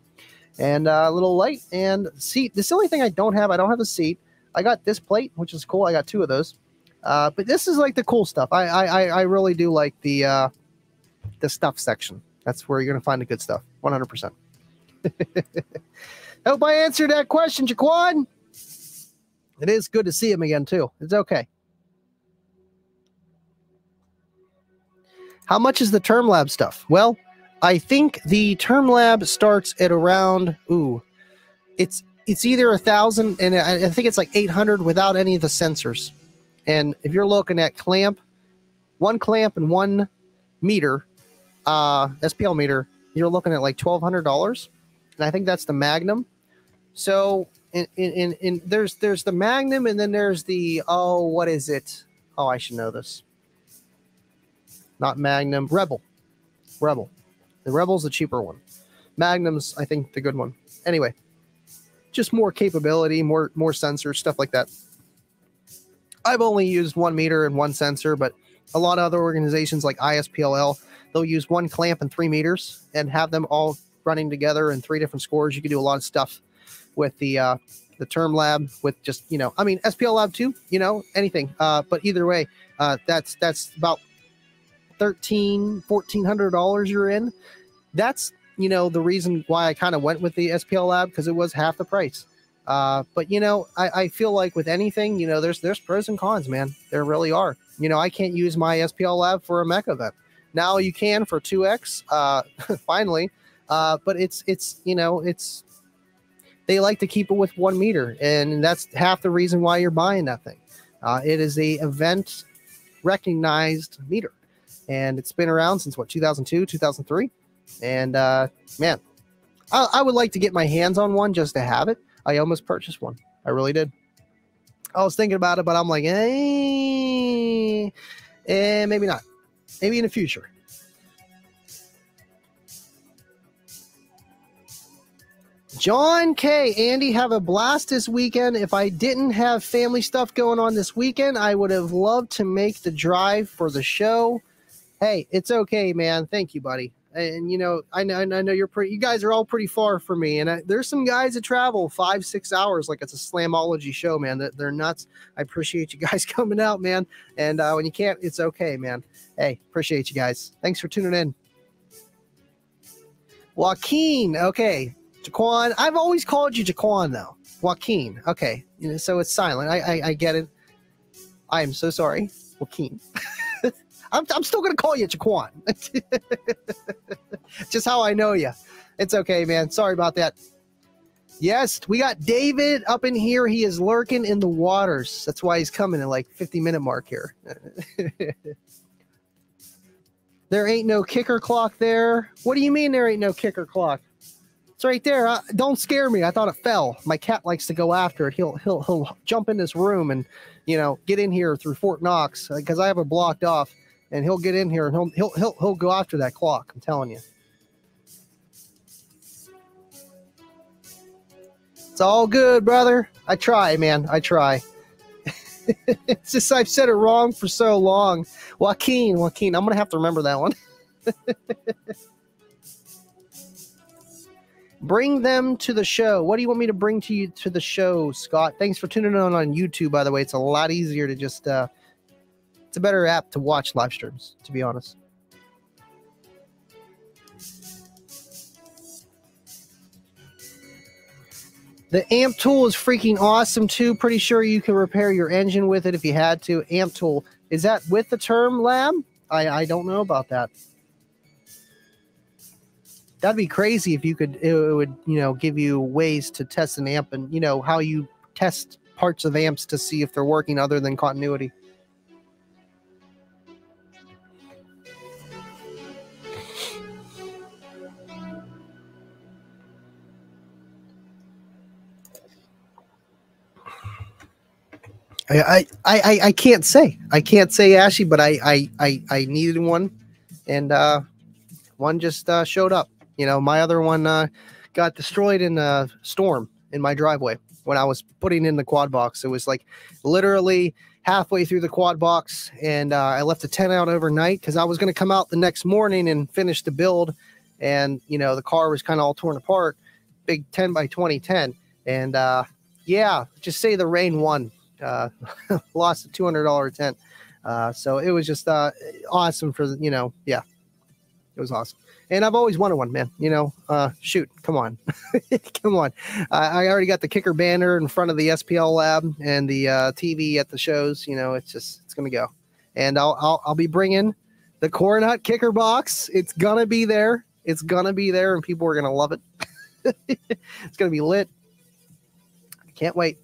S1: And uh, a little light and seat. This is the only thing I don't have. I don't have a seat. I got this plate, which is cool. I got two of those. Uh, but this is like the cool stuff. I I, I really do like the uh, the stuff section. That's where you're gonna find the good stuff. 100. percent Hope I answered that question, Jaquan. It is good to see him again too. It's okay. How much is the term lab stuff? Well, I think the term lab starts at around ooh, it's it's either a thousand and I I think it's like eight hundred without any of the sensors. And if you're looking at clamp, one clamp and one meter, uh, SPL meter, you're looking at like twelve hundred dollars, and I think that's the Magnum. So in, in in there's there's the Magnum and then there's the oh what is it? Oh, I should know this. Not Magnum, Rebel, Rebel. The Rebel's the cheaper one. Magnum's I think the good one. Anyway, just more capability, more more sensors, stuff like that. I've only used one meter and one sensor, but a lot of other organizations like ISPLL, they'll use one clamp and three meters and have them all running together in three different scores. You can do a lot of stuff with the uh, the term lab with just you know, I mean SPL lab too, you know, anything. Uh, but either way, uh, that's that's about thirteen, fourteen hundred dollars you're in. That's you know the reason why I kind of went with the SPL lab because it was half the price. Uh, but you know, I, I feel like with anything, you know, there's there's pros and cons, man. There really are. You know, I can't use my SPL lab for a MECA event. Now you can for 2x, uh, finally. Uh, but it's it's you know it's they like to keep it with one meter, and that's half the reason why you're buying that thing. Uh, it is a event recognized meter, and it's been around since what 2002, 2003, and uh, man, I, I would like to get my hands on one just to have it. I almost purchased one. I really did. I was thinking about it, but I'm like, eh, eh maybe not. Maybe in the future. John K. Andy, have a blast this weekend. If I didn't have family stuff going on this weekend, I would have loved to make the drive for the show. Hey, it's okay, man. Thank you, buddy. And you know, I know, I know you're pretty. You guys are all pretty far from me, and I, there's some guys that travel five, six hours, like it's a slamology show, man. That they're nuts. I appreciate you guys coming out, man. And uh, when you can't, it's okay, man. Hey, appreciate you guys. Thanks for tuning in. Joaquin, okay. Jaquan, I've always called you Jaquan though. Joaquin, okay. You know, so it's silent. I, I, I get it. I am so sorry, Joaquin. I'm, I'm still gonna call you Jaquan. Just how I know you. It's okay, man. Sorry about that. Yes, we got David up in here. He is lurking in the waters. That's why he's coming in like 50 minute mark here. there ain't no kicker clock there. What do you mean there ain't no kicker clock? It's right there. Don't scare me. I thought it fell. My cat likes to go after it. He'll he'll he'll jump in this room and you know get in here through Fort Knox because uh, I have it blocked off, and he'll get in here and he'll he'll he'll he'll go after that clock. I'm telling you. It's all good, brother. I try, man. I try. it's just I've said it wrong for so long. Joaquin, Joaquin. I'm gonna have to remember that one. bring them to the show. What do you want me to bring to you to the show, Scott? Thanks for tuning in on YouTube. By the way, it's a lot easier to just. Uh, it's a better app to watch live streams. To be honest. The amp tool is freaking awesome too. Pretty sure you can repair your engine with it if you had to. Amp tool is that with the term lab? I I don't know about that that'd be crazy if you could it would you know give you ways to test an amp and you know how you test parts of amps to see if they're working other than continuity I, I, I, I can't say. I can't say Ashy, but I, I, I, I needed one, and uh, one just uh, showed up. You know, my other one uh, got destroyed in a storm in my driveway when I was putting in the quad box. It was like literally halfway through the quad box, and uh, I left the tent out overnight because I was going to come out the next morning and finish the build. And you know, the car was kind of all torn apart. Big 10 by twenty ten, And uh, yeah, just say the rain won. Uh, lost a $200 tent. Uh, so it was just uh, awesome for you know, yeah, it was awesome and I've always wanted one, man. You know, uh, shoot, come on, come on. I already got the kicker banner in front of the SPL lab and the uh, TV at the shows. You know, it's just it's gonna go, and I'll I'll, I'll be bringing the corn hut kicker box. It's gonna be there. It's gonna be there, and people are gonna love it. it's gonna be lit. I can't wait.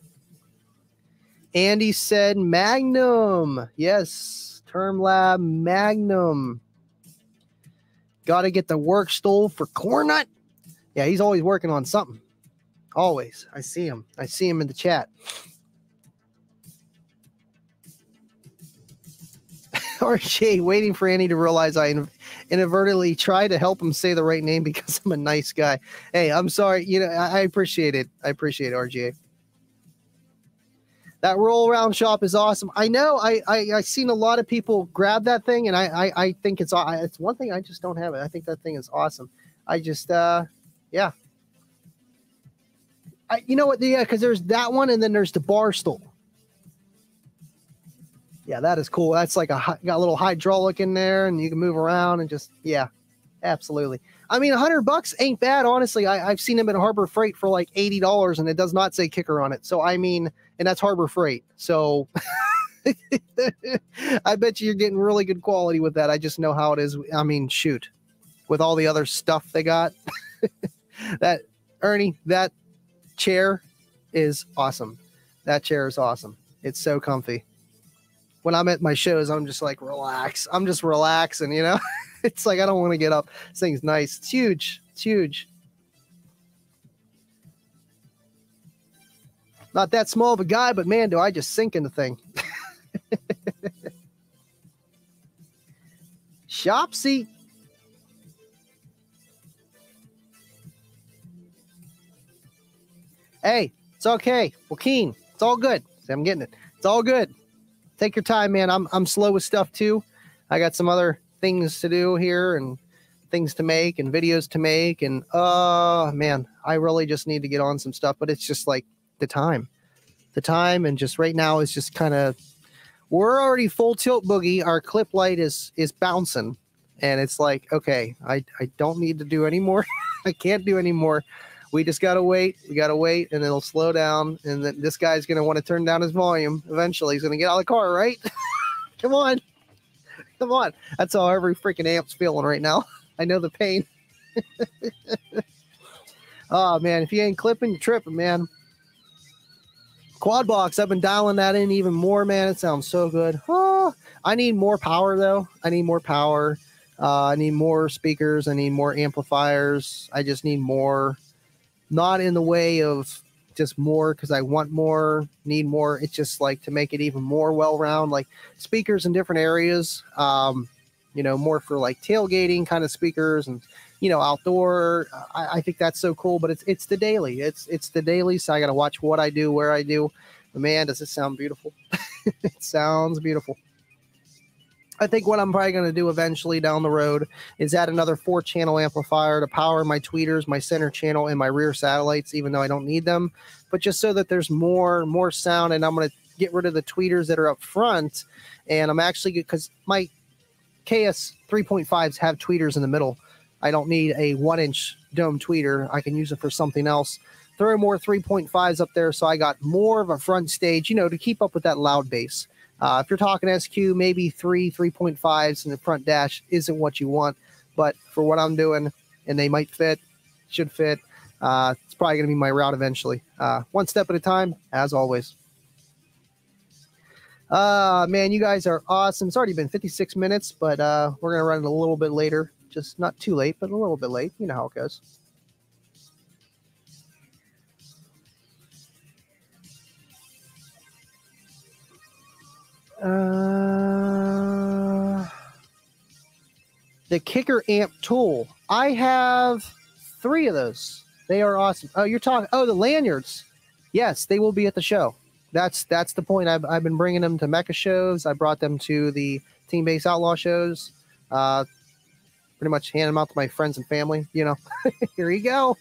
S1: Andy said Magnum. Yes, Term Lab Magnum. Got to get the work stole for Cornut. Yeah, he's always working on something. Always. I see him. I see him in the chat. RJ waiting for Andy to realize I inadvertently try to help him say the right name because I'm a nice guy. Hey, I'm sorry. You know, I, I appreciate it. I appreciate it, RJ that roll around shop is awesome. I know I, I I seen a lot of people grab that thing, and I I, I think it's it's one thing I just don't have it. I think that thing is awesome. I just uh yeah. I you know what yeah because there's that one and then there's the bar stool. Yeah, that is cool. That's like a got a little hydraulic in there, and you can move around and just yeah, absolutely. I mean, hundred bucks ain't bad, honestly. I, I've seen them at Harbor Freight for like eighty dollars, and it does not say kicker on it. So I mean, and that's Harbor Freight. So I bet you you're getting really good quality with that. I just know how it is. I mean, shoot, with all the other stuff they got, that Ernie, that chair is awesome. That chair is awesome. It's so comfy. When I'm at my shows, I'm just like relax. I'm just relaxing, you know. it's like I don't want to get up. This thing's nice. It's huge. It's huge. Not that small of a guy, but man, do I just sink in the thing. Shop seat. Hey, it's okay. We're keen. It's all good. See, I'm getting it. It's all good. Take your time, man. I'm I'm slow with stuff too. I got some other things to do here and things to make and videos to make and uh man, I really just need to get on some stuff, but it's just like the time. The time and just right now is just kind of we're already full tilt boogie. Our clip light is is bouncing and it's like, okay, I I don't need to do any more. I can't do any more. We just gotta wait. We gotta wait, and it'll slow down. And then this guy's gonna want to turn down his volume. Eventually, he's gonna get out of the car, right? Come on, come on. That's how every freaking amp's feeling right now. I know the pain. oh man, if you ain't clipping, you're tripping, man. Quad box, I've been dialing that in even more, man. It sounds so good. Oh, I need more power though. I need more power. Uh, I need more speakers. I need more amplifiers. I just need more, not in the way of just more because I want more, need more. It's just like to make it even more well round, like speakers in different areas. Um, you know, more for like tailgating kind of speakers and you know outdoor. Uh, I, I think that's so cool. But it's it's the daily. It's it's the daily. So I got to watch what I do, where I do. Man, does it sound beautiful? it sounds beautiful. I think what I'm probably going to do eventually down the road is add another four channel amplifier to power my tweeters, my center channel, and my rear satellites, even though I don't need them. But just so that there's more more sound, and I'm going to get rid of the tweeters that are up front. And I'm actually because my KS 3.5s have tweeters in the middle. I don't need a one inch dome tweeter. I can use it for something else. Throw more 3.5s up there so I got more of a front stage, you know, to keep up with that loud bass. Uh, if you're talking SQ, maybe three 3.5s in the front dash isn't what you want. But for what I'm doing, and they might fit, should fit, uh, it's probably going to be my route eventually. Uh, one step at a time, as always. Uh, man, you guys are awesome. It's already been 56 minutes, but uh, we're going to run it a little bit later. Just not too late, but a little bit late. You know how it goes. Uh, the kicker amp tool. I have three of those. They are awesome. Oh, you're talking. Oh, the lanyards. Yes, they will be at the show. That's that's the point. I've, I've been bringing them to MECA shows. I brought them to the Team Base Outlaw shows. Uh, pretty much hand them out to my friends and family. You know, here you go.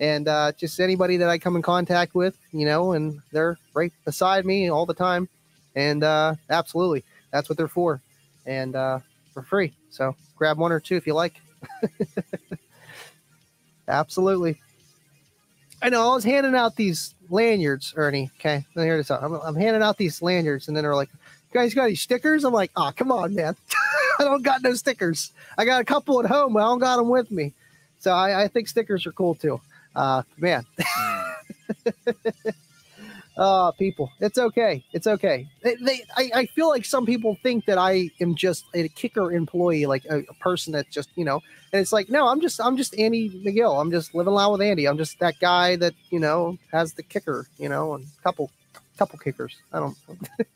S1: And uh, just anybody that I come in contact with, you know, and they're right beside me all the time. And uh, absolutely, that's what they're for. And uh, for free. So grab one or two if you like. absolutely. I know I was handing out these lanyards, Ernie. Okay. I'm, I'm handing out these lanyards, and then they're like, "You guys got any stickers?" I'm like, "Oh, come on, man. I don't got no stickers. I got a couple at home, but I don't got them with me. So I, I think stickers are cool too. Uh, man. uh people it's okay it's okay they, they I, I feel like some people think that i am just a kicker employee like a, a, person that just you know and it's like no i'm just i'm just andy mcgill i'm just living loud with andy i'm just that guy that you know has the kicker you know and a couple couple kickers i don't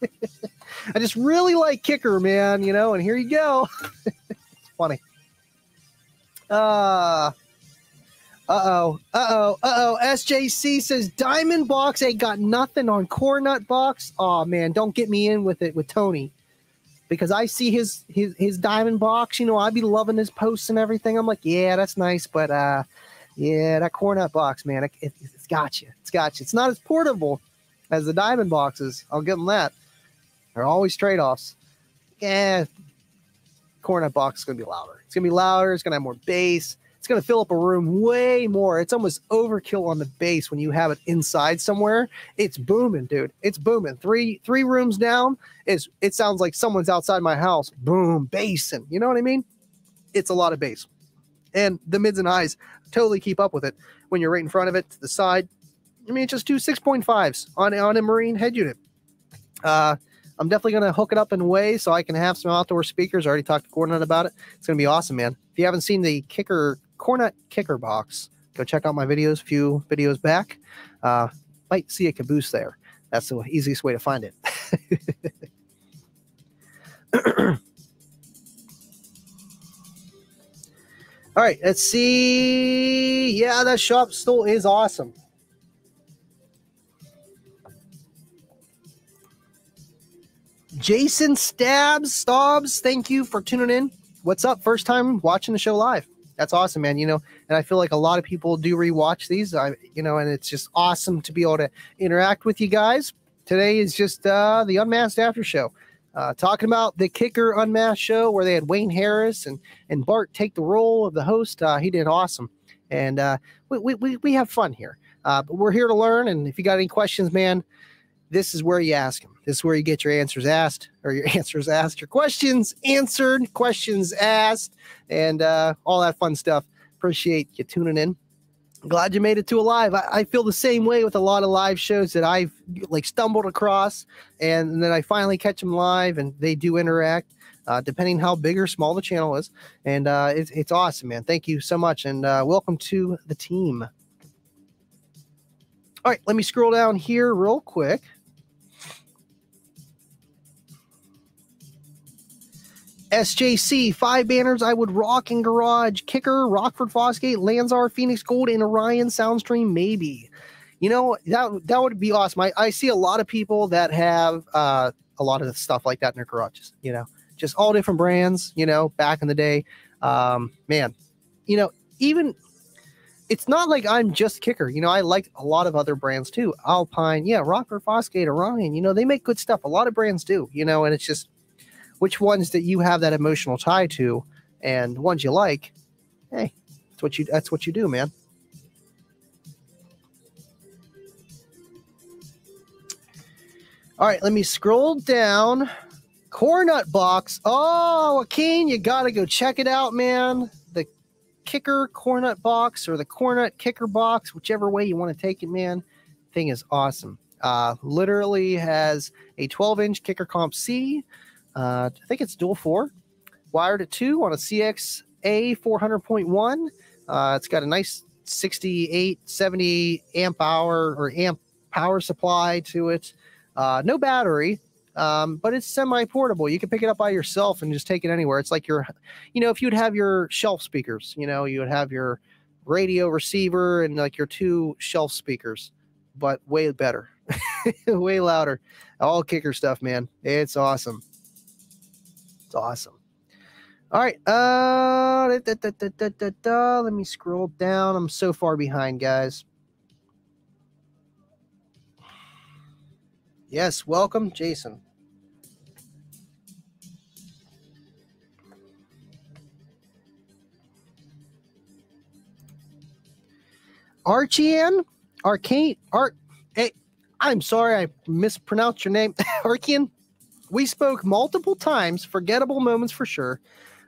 S1: i just really like kicker man you know and here you go funny uh uh oh. Uh oh. Uh oh. SJC says Diamond Box ain't got nothing on Core Nut Box. Oh man, don't get me in with it with Tony. Because I see his his his diamond box, you know, I'd be loving his posts and everything. I'm like, yeah, that's nice, but uh yeah, that Core Nut box, man, it, it, it's got you. It's got you. It's not as portable as the diamond boxes. I'll give them that. They're always trade offs. Yeah, Core Nut box is gonna be louder. It's gonna be louder. It's gonna have more bass it's going to fill up a room way more. It's almost overkill on the bass when you have it inside somewhere. It's booming, dude. It's booming. Three three rooms down is it sounds like someone's outside my house. Boom, bass, and you know what I mean? It's a lot of bass, and the mids and highs totally keep up with it when you're right in front of it to the side. I mean, it's just two six point fives on on a marine head unit. Uh, I'm definitely going to hook it up in way so I can have some outdoor speakers. I already talked to Gordon about it. It's going to be awesome, man. If you haven't seen the kicker Core Nut Kicker Box. Go check out my videos, a few videos back. Uh, might see a caboose there. That's the easiest way to find it. All right, let's see. Yeah, that shop still is awesome. Jason Stabs, Stabs, thank you for tuning in. What's up? First time watching the show live. That's awesome, man. You know, and I feel like a lot of people do rewatch these. I, you know, and it's just awesome to be able to interact with you guys. Today is just uh, the Unmasked After Show, uh, talking about the Kicker Unmasked show where they had Wayne Harris and and Bart take the role of the host. Uh, he did awesome, and uh, we, we we have fun here. Uh, but we're here to learn, and if you got any questions, man, this is where you ask them. This is where you get your answers asked, or your answers asked, your questions answered, questions asked, and uh, all that fun stuff. Appreciate you tuning in. Glad you made it to a live. I, I, feel the same way with a lot of live shows that I've like stumbled across, and then I finally catch them live, and they do interact. Uh, depending how big or small the channel is, and uh, it's, it's awesome, man. Thank you so much, and uh, welcome to the team. All right, let me scroll down here real quick. SJC, five banners I would rock in garage. Kicker, Rockford Fosgate, Lanzar, Phoenix Gold, and Orion Soundstream, maybe. You know, that that would be awesome. I, I see a lot of people that have uh, a lot of stuff like that in their garages, you know, just all different brands, you know, back in the day. Um, man, you know, even it's not like I'm just kicker. You know, I like a lot of other brands too. Alpine, yeah, Rockford Fosgate, Orion, you know, they make good stuff. A lot of brands do, you know, and it's just which ones that you have that emotional tie to and ones you like, hey, that's what you that's what you do, man. All right, let me scroll down. Cornut box. Oh, Joaquin, you gotta go check it out, man. The kicker cornut box or the cornut kicker box, whichever way you want to take it, man. Thing is awesome. Uh, literally has a 12 inch kicker comp C, uh, I think it's dual four, wired at two on a CXA 400.1. Uh, it's got a nice 68, 70 amp hour or amp power supply to it. Uh, no battery, um, but it's semi portable. You can pick it up by yourself and just take it anywhere. It's like your, you know, if you'd have your shelf speakers, you know, you would have your radio receiver and like your two shelf speakers, but way better, way louder. All kicker stuff, man. It's awesome. It's awesome. All right. Uh, da, da, da, let me scroll down. I'm so far behind, guys. Yes, welcome, Jason. Archian, Arcane, Art. Hey, I'm sorry I mispronounced your name. Archian, we spoke multiple times, forgettable moments for sure.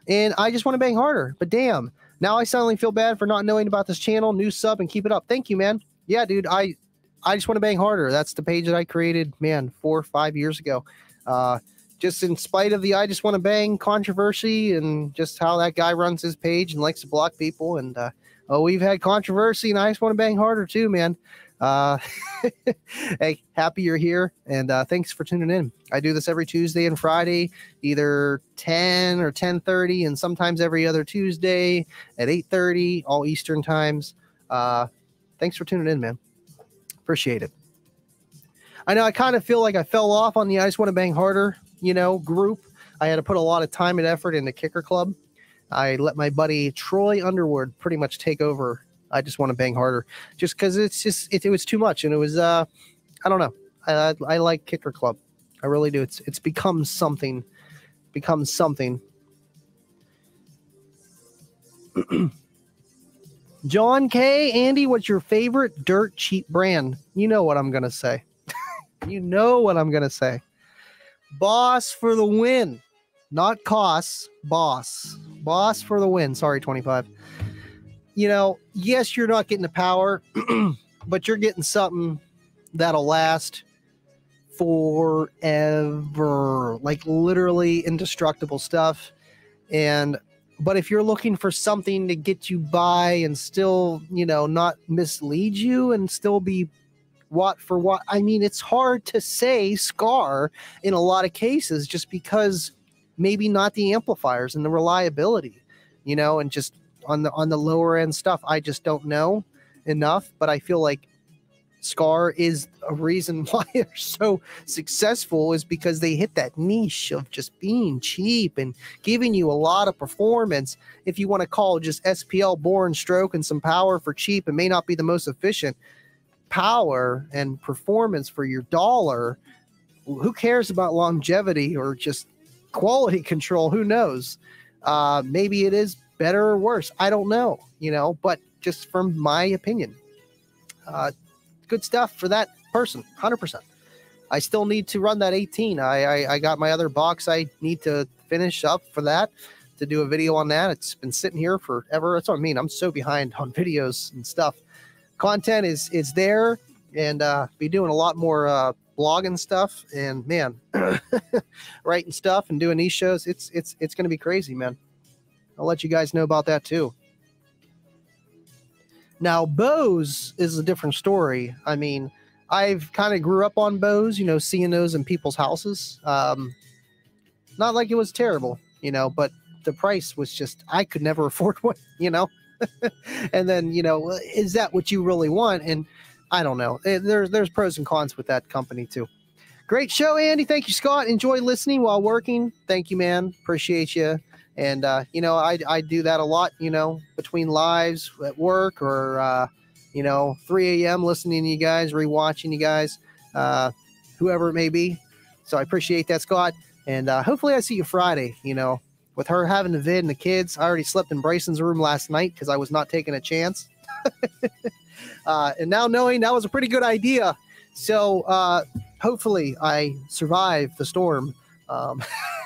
S1: And I just want to bang harder. But damn, now I suddenly feel bad for not knowing about this channel. New sub and keep it up. Thank you, man. Yeah, dude. I I just want to bang harder. That's the page that I created, man, four or five years ago. Uh, just in spite of the I just want to bang controversy and just how that guy runs his page and likes to block people. And uh, oh, we've had controversy, and I just want to bang harder too, man. Uh, hey, happy you're here, and uh, thanks for tuning in. I do this every Tuesday and Friday, either 10 or 10:30, and sometimes every other Tuesday at 8:30, all Eastern times. Uh, thanks for tuning in, man. Appreciate it. I know I kind of feel like I fell off on the I just want to bang harder, you know, group. I had to put a lot of time and effort into Kicker Club. I let my buddy Troy Underwood pretty much take over I just want to bang harder, just because it's just it, it, was too much, and it was uh, I don't know. I, I, I like Kicker Club, I really do. It's it's become something, become something. John K. Andy, what's your favorite dirt cheap brand? You know what I'm gonna say. you know what I'm gonna say. Boss for the win, not costs. Boss, boss for the win. Sorry, 25 you know, yes, you're not getting the power, but you're getting something that'll last forever, like literally indestructible stuff. And but if you're looking for something to get you by and still, you know, not mislead you and still be what for what, I mean, it's hard to say Skar in a lot of cases just because maybe not the amplifiers and the reliability, you know, and just on the on the lower end stuff i just don't know enough but i feel like Skar is a reason why they're so successful is because they hit that niche of just being cheap and giving you a lot of performance. If you want to call just SPL born stroke and some power for cheap, it may not be the most efficient power and performance for your dollar. Who cares about longevity or just quality control? Who knows? Uh, maybe it is better or worse. I don't know, you know, but just from my opinion. Uh, good stuff for that person, 100%. I still need to run that 18. I, I, I got my other box I need to finish up for that to do a video on that. It's been sitting here forever. That's what I mean. I'm so behind on videos and stuff. Content is is there, and uh, be doing a lot more uh, blogging stuff. And man, writing stuff and doing these shows. It's it's it's going to be crazy, man. I'll let you guys know about that too. Now, Bose is a different story. I mean, I've kind of grew up on Bose, you know, seeing those in people's houses. Um, not like it was terrible, you know, but the price was just, I could never afford one, you know? and then, you know, is that what you really want? And I don't know. Eh, there's, there's pros and cons with that company too. Great show, Andy. Thank you, Scott. Enjoy listening while working. Thank you, man. Appreciate you. And, uh, you know, I, I do that a lot, you know, between lives at work or, uh, you know, 3 a.m. listening to you guys, rewatching you guys, uh, whoever it may be. So I appreciate that, Scott. And uh, hopefully I see you Friday, you know, with her having the vid and the kids. I already slept in Bryson's room last night because I was not taking a chance. uh, and now knowing that was a pretty good idea. So uh, hopefully I survive the storm. Um,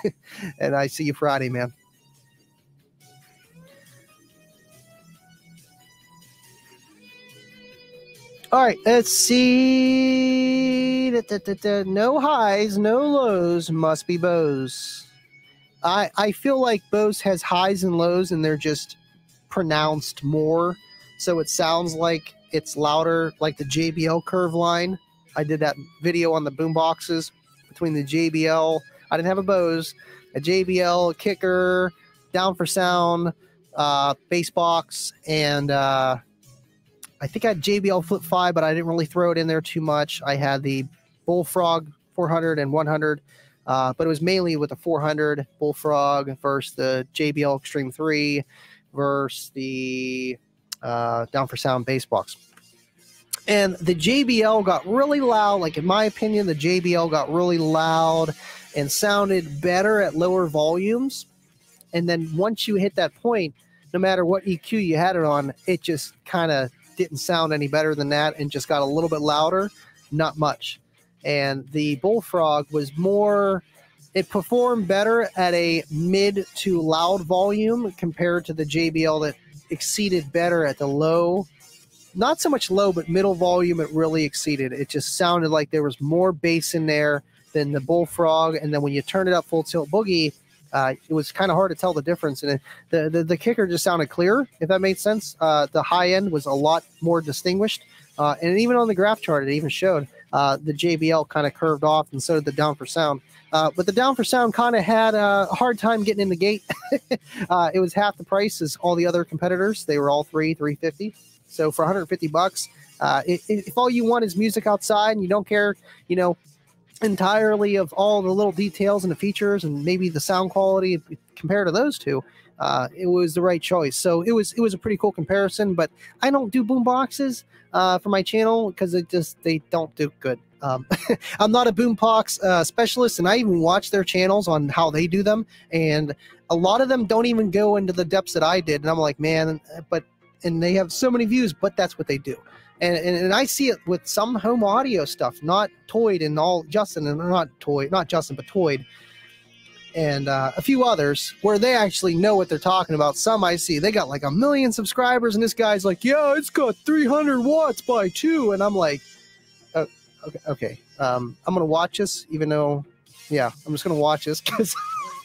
S1: and I see you Friday, man. All right, let's see. Da, da, da, no highs, no lows must be Bose. I I feel like Bose has highs and lows, and they're just pronounced more, so it sounds like it's louder, like the JBL curve line. I did that video on the boom boxes between the JBL. I didn't have a Bose, a JBL kicker, down for sound, uh, bass box, and uh, I think I had JBL Flip 5, but I didn't really throw it in there too much. I had the Bullfrog 400 and 100, uh, but it was mainly with the 400 Bullfrog versus the JBL Xtreme 3 versus the uh, Down for Sound bass box. And the JBL got really loud. Like, in my opinion, the JBL got really loud and sounded better at lower volumes. And then once you hit that point, no matter what EQ you had it on, it just kind of didn't sound any better than that and just got a little bit louder, not much. And the Bullfrog was more, it performed better at a mid to loud volume compared to the JBL that exceeded better at the low, not so much low, but middle volume. It really exceeded. It just sounded like there was more bass in there than the Bullfrog. And then when you turn it up full tilt boogie, uh, it was kind of hard to tell the difference. And it, the, the, the kicker just sounded clearer, if that made sense. Uh, the high end was a lot more distinguished. Uh, and even on the graph chart, it even showed uh, the JBL kind of curved off, and so did the down for sound. Uh, but the down for sound kind of had a hard time getting in the gate. Uh, it was half the price as all the other competitors. They were all three, 350. So for 150 bucks, if all you want is music outside and you don't care, you know, entirely of all the little details and the features and maybe the sound quality compared to those two uh, it was the right choice. So it was it was a pretty cool comparison but i don't do boom boxes uh, for my channel because it just they don't do good. Um, i'm not a boombox uh, specialist and i even watch their channels on how they do them and a lot of them don't even go into the depths that i did and i'm like man but and they have so many views but that's what they do and, and, and I see it with some home audio stuff, not Toyed and all Justin and not Toyed, not Justin, but Toyed, and uh, a few others where they actually know what they're talking about. Some I see they got like a million subscribers, and this guy's like, "Yeah, it's got 300 watts by two," and I'm like, oh, "Okay, okay, um, I'm gonna watch this, even though, yeah, I'm just gonna watch this because."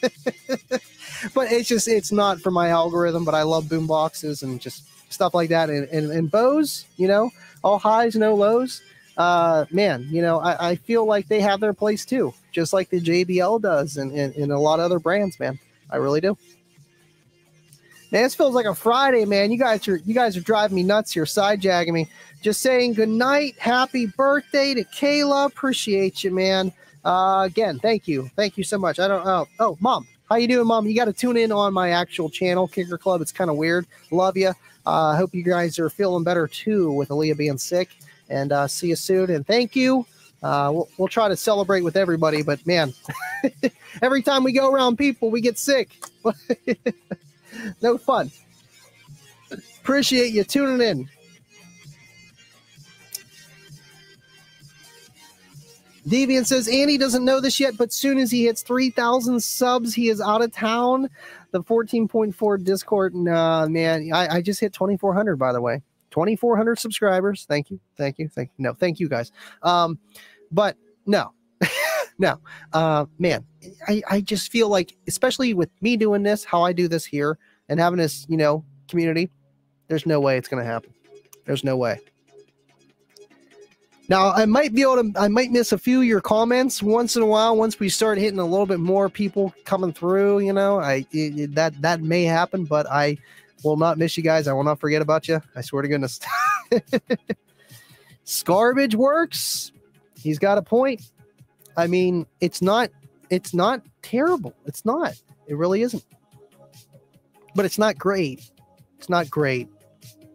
S1: but it's just it's not for my algorithm. But I love boom boxes and just stuff like that. And, and, and Bose, you know, all highs, no lows. Uh, man, you know, I, I feel like they have their place too, just like the JBL does and, and, and a lot of other brands, man. I really do. Man, this feels like a Friday, man. You guys are you guys are driving me nuts here, side jagging me. Just saying good night, happy birthday to Kayla. Appreciate you, man. Uh, again, thank you, thank you so much. I don't know. Oh, mom, how you doing, mom? You got to tune in on my actual channel, Kicker Club. It's kind of weird. Love you. I uh, hope you guys are feeling better too with Aaliyah being sick. And uh, see you soon. And thank you. Uh, we'll, we'll try to celebrate with everybody, but man, every time we go around people, we get sick. no fun. Appreciate you tuning in. Deviant says Andy doesn't know this yet, but soon as he hits 3,000 subs, he is out of town. The 14.4 Discord, nah, man, I, I just hit 2,400, by the way. 2,400 subscribers. Thank you. Thank you. Thank you. No, thank you guys. Um, but no, no, uh, man, I, I just feel like, especially with me doing this, how I do this here and having this, you know, community, there's no way it's going to happen. There's no way. Now I might be able to. I might miss a few of your comments once in a while. Once we start hitting a little bit more people coming through, you know, I it, that that may happen, but I will not miss you guys. I will not forget about you. I swear to goodness. Skarbage works. He's got a point. I mean, it's not. It's not terrible. It's not. It really isn't. But it's not great. It's not great.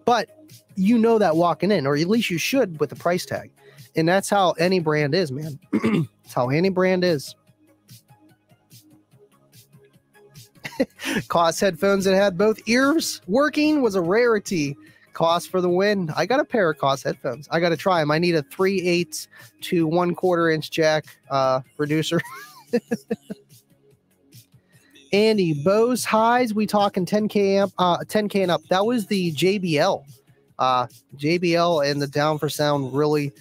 S1: But you know that walking in, or at least you should with the price tag and that's how any brand is, man. it's how any brand is. Koss headphones that had both ears working was a rarity. Koss for the win. I got a pair of Koss headphones. I got to try them. I need a three eighths to one quarter inch jack uh, reducer. Andy, Bose highs. We talking 10k amp, uh, 10k and up. That was the JBL. Uh, JBL and the down for sound really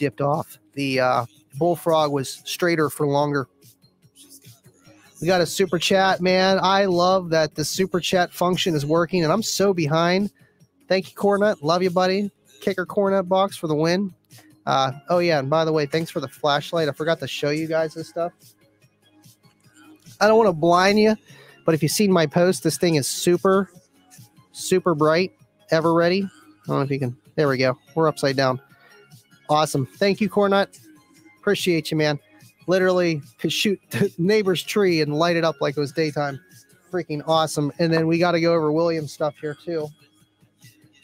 S1: dipped off. The uh, bullfrog was straighter for longer. We got a super chat, man. I love that the super chat function is working, and I'm so behind. Thank you, Cornut. Love you, buddy. Kicker Cornut box for the win. Uh, oh yeah, and by the way, thanks for the flashlight. I forgot to show you guys this stuff. I don't want to blind you, but if you've seen my post, this thing is super, super bright. Ever ready? I don't know if you can. There we go. We're upside down. Awesome. Thank you, Cornut. Appreciate you, man. Literally could shoot the neighbor's tree and light it up like it was daytime. Freaking awesome. And then we got to go over William's stuff here too,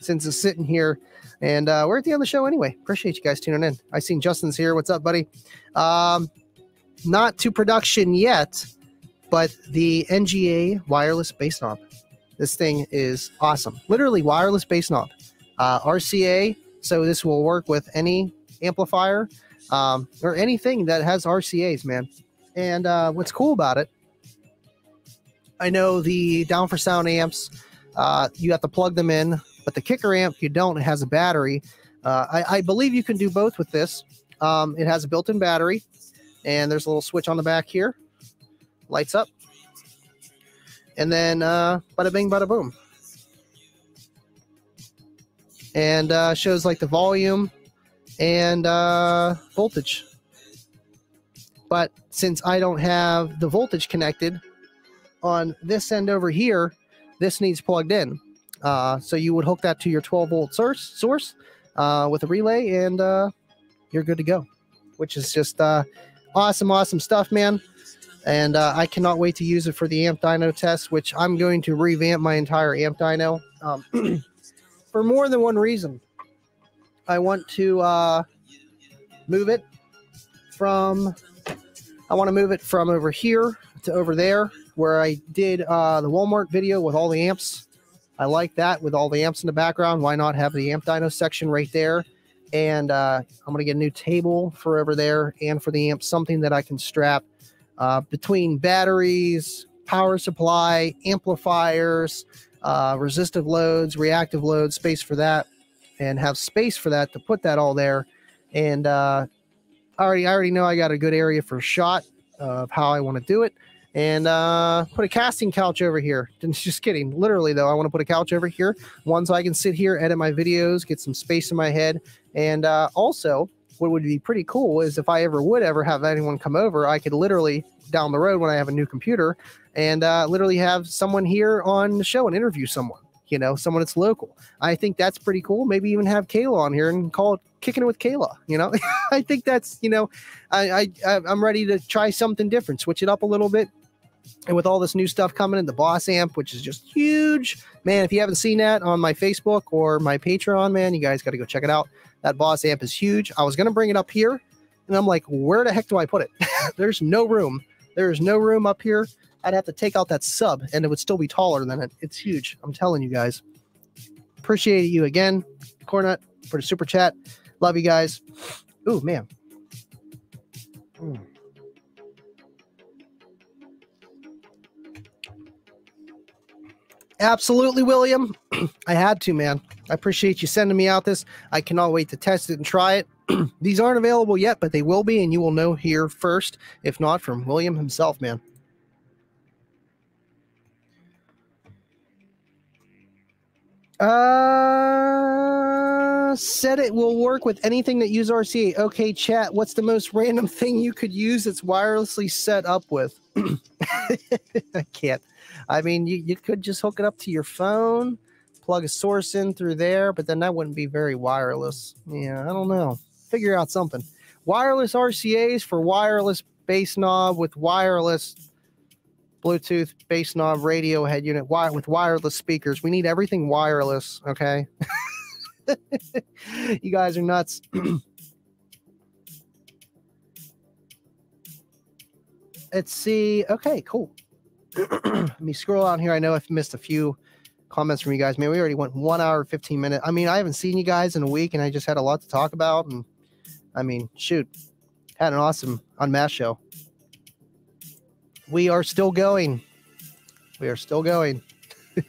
S1: since it's sitting here. And uh, we're at the end of the show anyway. Appreciate you guys tuning in. I seen Justin's here. What's up, buddy? Um, not to production yet, but the NGA wireless bass knob. This thing is awesome. Literally wireless bass knob. Uh, RCA so this will work with any amplifier um, or anything that has RCAs, man. And uh, what's cool about it, I know the down for sound amps, uh, you have to plug them in, but the kicker amp, you don't. It has a battery. Uh, I, I, believe you can do both with this. Um, it has a built in battery, and there's a little switch on the back here, lights up. And then uh, bada bing, bada boom and uh, shows like the volume and uh, voltage. But since I don't have the voltage connected on this end over here, this needs plugged in. Uh, so you would hook that to your 12 volt source source uh, with a relay, and uh, you're good to go. Which is just uh, awesome, awesome stuff, man. And uh, I cannot wait to use it for the amp dyno test, which I'm going to revamp my entire amp dyno. Um, for more than one reason. I want to uh, move it from, I want to move it from over here to over there where I did uh, the Walmart video with all the amps. I like that with all the amps in the background. Why not have the amp dyno section right there? And uh, I'm going to get a new table for over there and for the amp, something that I can strap uh, between batteries, power supply, amplifiers, uh, resistive loads, reactive loads, space for that, and have space for that to put that all there. And uh, I already, I already know I got a good area for a shot of how I want to do it. And uh, put a casting couch over here. Just kidding. Literally, though, I want to put a couch over here, one so I can sit here, edit my videos, get some space in my head. And uh, also, what would be pretty cool is if I ever would ever have anyone come over, I could literally down the road when I have a new computer and uh, literally have someone here on the show and interview someone, you know, someone that's local. I think that's pretty cool. Maybe even have Kayla on here and call it kicking it with Kayla. You know, I think that's, you know, I, I, I'm ready to try something different, switch it up a little bit. And with all this new stuff coming in, the Boss Amp, which is just huge, man. If you haven't seen that on my Facebook or my Patreon, man, you guys got to go check it out. That Boss Amp is huge. I was gonna bring it up here, and I'm like, where the heck do I put it? There's no room. There is no room up here. I'd have to take out that sub, and it would still be taller than it. It's huge. I'm telling you guys. Appreciate you again, Cornet, for the super chat. Love you guys. Ooh, man. Mm. Absolutely, William. I had to, man. I appreciate you sending me out this. I cannot wait to test it and try it. These aren't available yet, but they will be, and you will know here first, if not from William himself, man. Uh, said it will work with anything that use RCA. Okay, chat. What's the most random thing you could use it's wirelessly set up with? I can't. I mean, you, you could just hook it up to your phone, plug a source in through there, but then that wouldn't be very wireless. Yeah, I don't know. Figure out something. Wireless RCAs for wireless bass knob with wireless Bluetooth bass knob radio head unit with wireless speakers. We need everything wireless, okay? you guys are nuts. Let's see. Okay, cool. Let me scroll down here. I know I've missed a few comments from you guys. Man, we already went one hour, 15 minutes. I mean, I haven't seen you guys in a week and I just had a lot to talk about. And I mean, shoot, had an awesome unmasked show. We are still going. We are still going.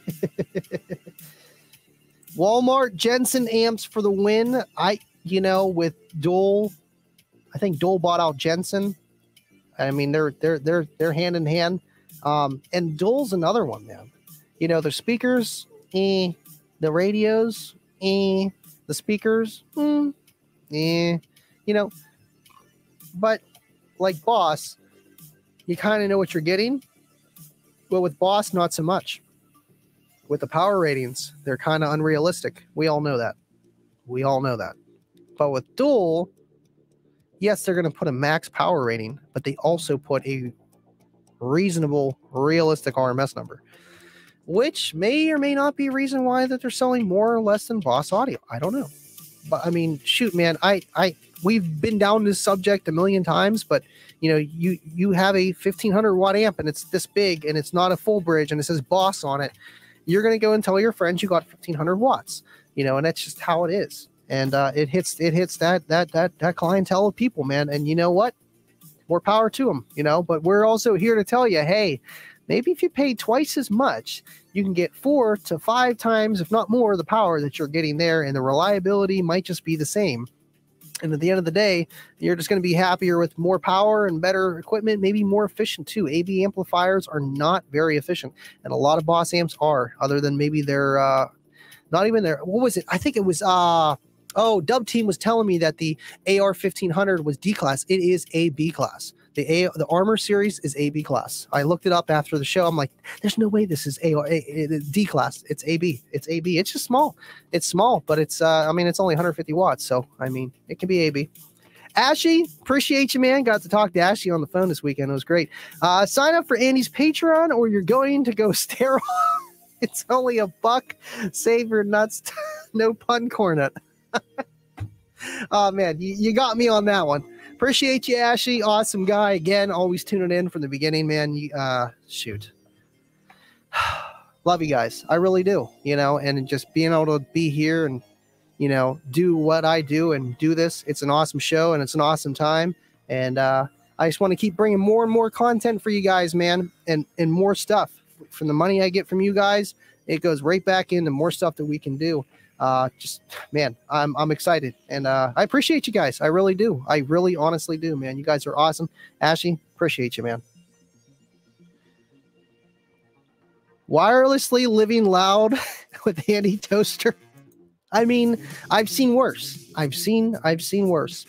S1: Walmart Jensen amps for the win. I, you know, with Dual, I think Dual bought out Jensen. I mean, they're they're they're they're hand in hand. Um, and Dual's another one, man. You know, the speakers, eh, the radios, eh, the speakers, mm, eh, you know, but like Boss, you kind of know what you're getting. But with Boss, not so much. With the power ratings, they're kind of unrealistic. We all know that. We all know that. But with Dual, yes, they're going to put a max power rating, but they also put a reasonable, realistic RMS number, which may or may not be a reason why that they're selling more or less than Boss Audio. I don't know, but I mean, shoot, man, I, I, we've been down this subject a million times, but you know, you you have a 1500 watt amp and it's this big and it's not a full bridge and it says Boss on it. You're going to go and tell your friends you got 1500 watts, you know, and that's just how it is. And uh, it hits it hits that that that that clientele of people, man. And you know what? more power to them, you know. But we're also here to tell you, hey, maybe if you pay twice as much, you can get four to five times, if not more, the power that you're getting there, and the reliability might just be the same. And at the end of the day, you're just going to be happier with more power and better equipment, maybe more efficient too. AB amplifiers are not very efficient, and a lot of Boss amps are, other than maybe they're uh, not even there. What was it? I think it was uh oh, Dub Team was telling me that the AR 1500 was D class. It is a B class. The A the Armor series is AB class. I looked it up after the show. I'm like, there's no way this is AR A, A, D class. It's AB. It's AB. It's just small. It's small, but it's uh, I mean, it's only 150 watts, so I mean, it can be AB. Ashy, appreciate you, man. Got to talk to Ashy on the phone this weekend. It was great. Uh, sign up for Andy's Patreon, or you're going to go sterile. it's only a buck. Save your nuts. no pun cornet. oh man, you, you got me on that one. Appreciate you, Ashley. Awesome guy. Again, always tuning in from the beginning, man. Uh, shoot. Love you guys. I really do. You know, and just being able to be here and, you know, do what I do and do this. It's an awesome show and it's an awesome time. And uh, I just want to keep bringing more and more content for you guys, man, and and more stuff. From the money I get from you guys, it goes right back into more stuff that we can do uh, just man, I'm I'm excited and uh, I appreciate you guys. I really do. I really honestly do, man. You guys are awesome. Ashley, appreciate you, man. Wirelessly living loud with Andy Toaster. I mean, I've seen worse. I've seen I've seen worse.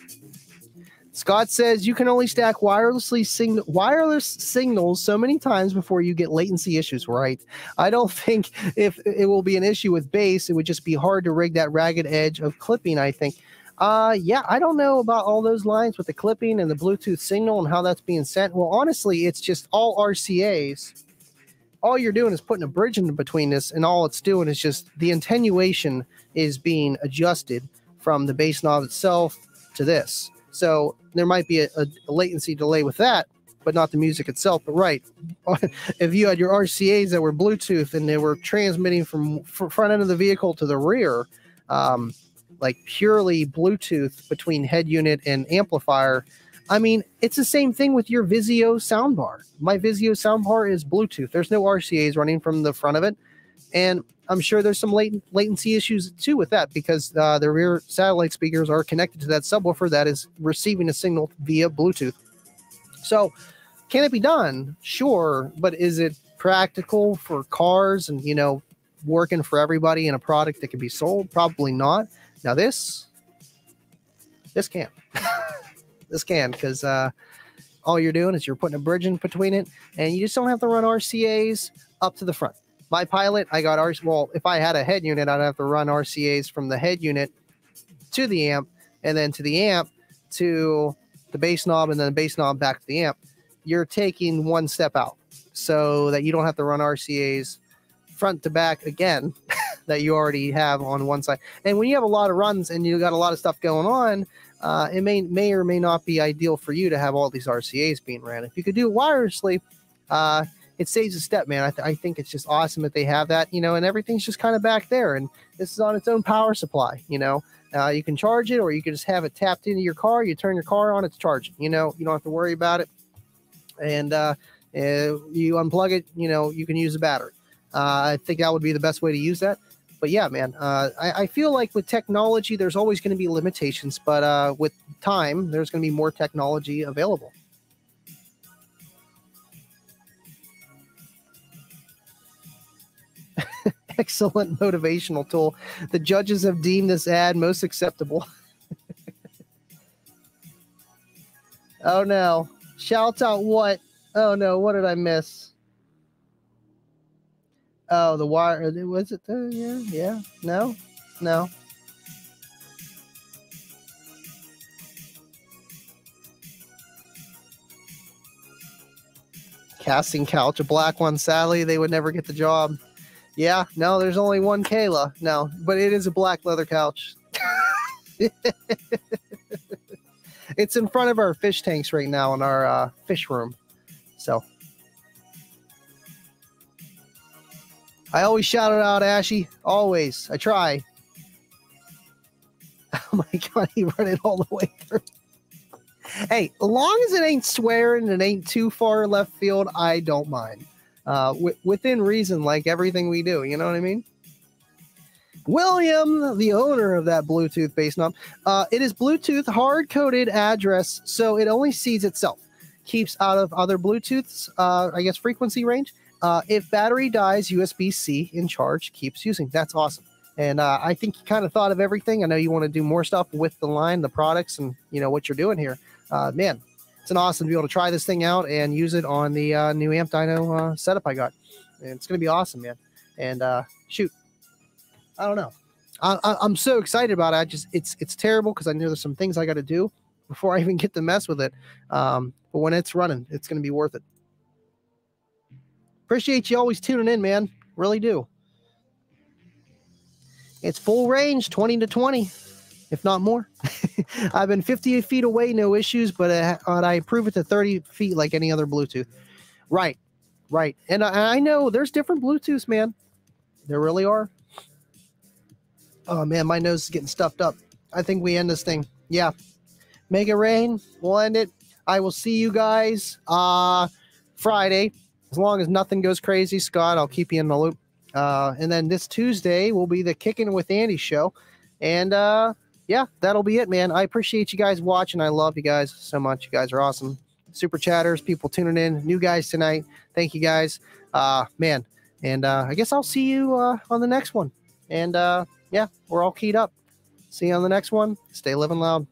S1: Scott says you can only stack wirelessly sing- wireless signals so many times before you get latency issues. Right? I don't think if it will be an issue with bass, it would just be hard to rig that ragged edge of clipping. I think. Uh, yeah, I don't know about all those lines with the clipping and the Bluetooth signal and how that's being sent. Well, honestly, it's just all RCA's. All you're doing is putting a bridge in between this, and all it's doing is just the attenuation is being adjusted from the bass knob itself to this. So there might be a, a, latency delay with that, but not the music itself. But right, if you had your RCA's that were Bluetooth and they were transmitting from front end of the vehicle to the rear, um, like purely Bluetooth between head unit and amplifier. I mean, it's the same thing with your Vizio soundbar. My Vizio soundbar is Bluetooth. There's no RCA's running from the front of it, and I'm sure there's some latent latency issues too with that because uh, the rear satellite speakers are connected to that subwoofer that is receiving a signal via Bluetooth. So, can it be done? Sure, but is it practical for cars and you know working for everybody in a product that can be sold? Probably not. Now this, this can, this can because uh, all you're doing is you're putting a bridge in between it, and you just don't have to run RCA's up to the front. My pilot, I got RC. Well, if I had a head unit, I'd have to run RCA's from the head unit to the amp, and then to the amp to the bass knob, and then the bass knob back to the amp. You're taking one step out so that you don't have to run RCA's front to back again that you already have on one side. And when you have a lot of runs and you got a lot of stuff going on, uh, it may may or may not be ideal for you to have all these RCA's being ran. If you could do it wirelessly, uh, it saves a step, man. I, th- I think it's just awesome that they have that, you know, and everything's just kind of back there. And this is on its own power supply, you know. Uh, you can charge it or you can just have it tapped into your car. You turn your car on, it's charging. You know, you don't have to worry about it. And uh, uh, you unplug it, you know, you can use a battery. Uh, I think that would be the best way to use that. But yeah, man, uh, I, I, feel like with technology, there's always going to be limitations, but uh, with time, there's going to be more technology available. Excellent motivational tool. The judges have deemed this ad most acceptable. oh no. Shouts out what? Oh no, what did I miss? Oh, the wire. Was it there? Yeah, yeah. No, no. Casting couch, a black one. Sadly, they would never get the job. Yeah, no, there's only one Kayla. No, but it is a black leather couch. it's in front of our fish tanks right now in our uh, fish room. So I always shout it out, Ashy. Always. I try. Oh my god, he run it all the way through. Hey, long as it ain't swearing and it ain't too far left field, I don't mind. Uh, w- within reason, like everything we do. You know what I mean? William, the owner of that Bluetooth base knob, uh, it is Bluetooth hard coded address, so it only sees itself. Keeps out of other Bluetooths, uh, I guess, frequency range. Uh, if battery dies, USB C in charge keeps using. That's awesome. And uh, I think you kind of thought of everything. I know you want to do more stuff with the line, the products, and you know what you're doing here. Uh, man, it's an awesome to be able to try this thing out and use it on the uh, new Amp Dyno uh, setup I got. And it's going to be awesome, man. And uh, shoot, I don't know. I, am so excited about it. I just it's it's terrible because I know there's some things I got to do before I even get to mess with it. Um, but when it's running, it's going to be worth it. Appreciate you always tuning in, man. Really do. It's full range, 20 to 20, if not more. I've been 50 feet away, no issues, but I, uh, I improve it to 30 feet like any other Bluetooth. Right, right. And I, I know there's different Bluetooths, man. There really are. Oh, man, my nose is getting stuffed up. I think we end this thing. Yeah. Make it rain. We'll end it. I will see you guys uh Friday as long as nothing goes crazy, Scott, I'll keep you in the loop. Uh, and then this Tuesday will be the Kicking with Andy show. And uh, yeah, that'll be it, man. I appreciate you guys watching. I love you guys so much. You guys are awesome. Super chatters, people tuning in, new guys tonight. Thank you guys. Uh, man. And uh, I guess I'll see you uh, on the next one. And uh, yeah, we're all keyed up. See you on the next one. Stay living loud.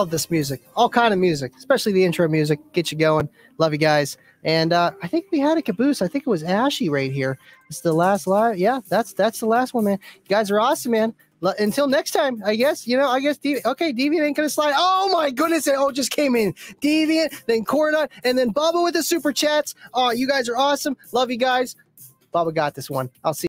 S1: Love this music. All kind of music, especially the intro music. Get you going. Love you guys. And uh, I think we had a caboose. I think it was Ashy right here. It's the last live. Yeah, that's that's the last one, man. You guys are awesome, man. L- Until next time, I guess. You know, I guess. Devi- okay, Deviant ain't gonna slide. Oh my goodness! It oh just came in. Deviant, then Corna, and then Bubba with the super chats. Oh, you guys are awesome. Love you guys. Bubba got this one. I'll see.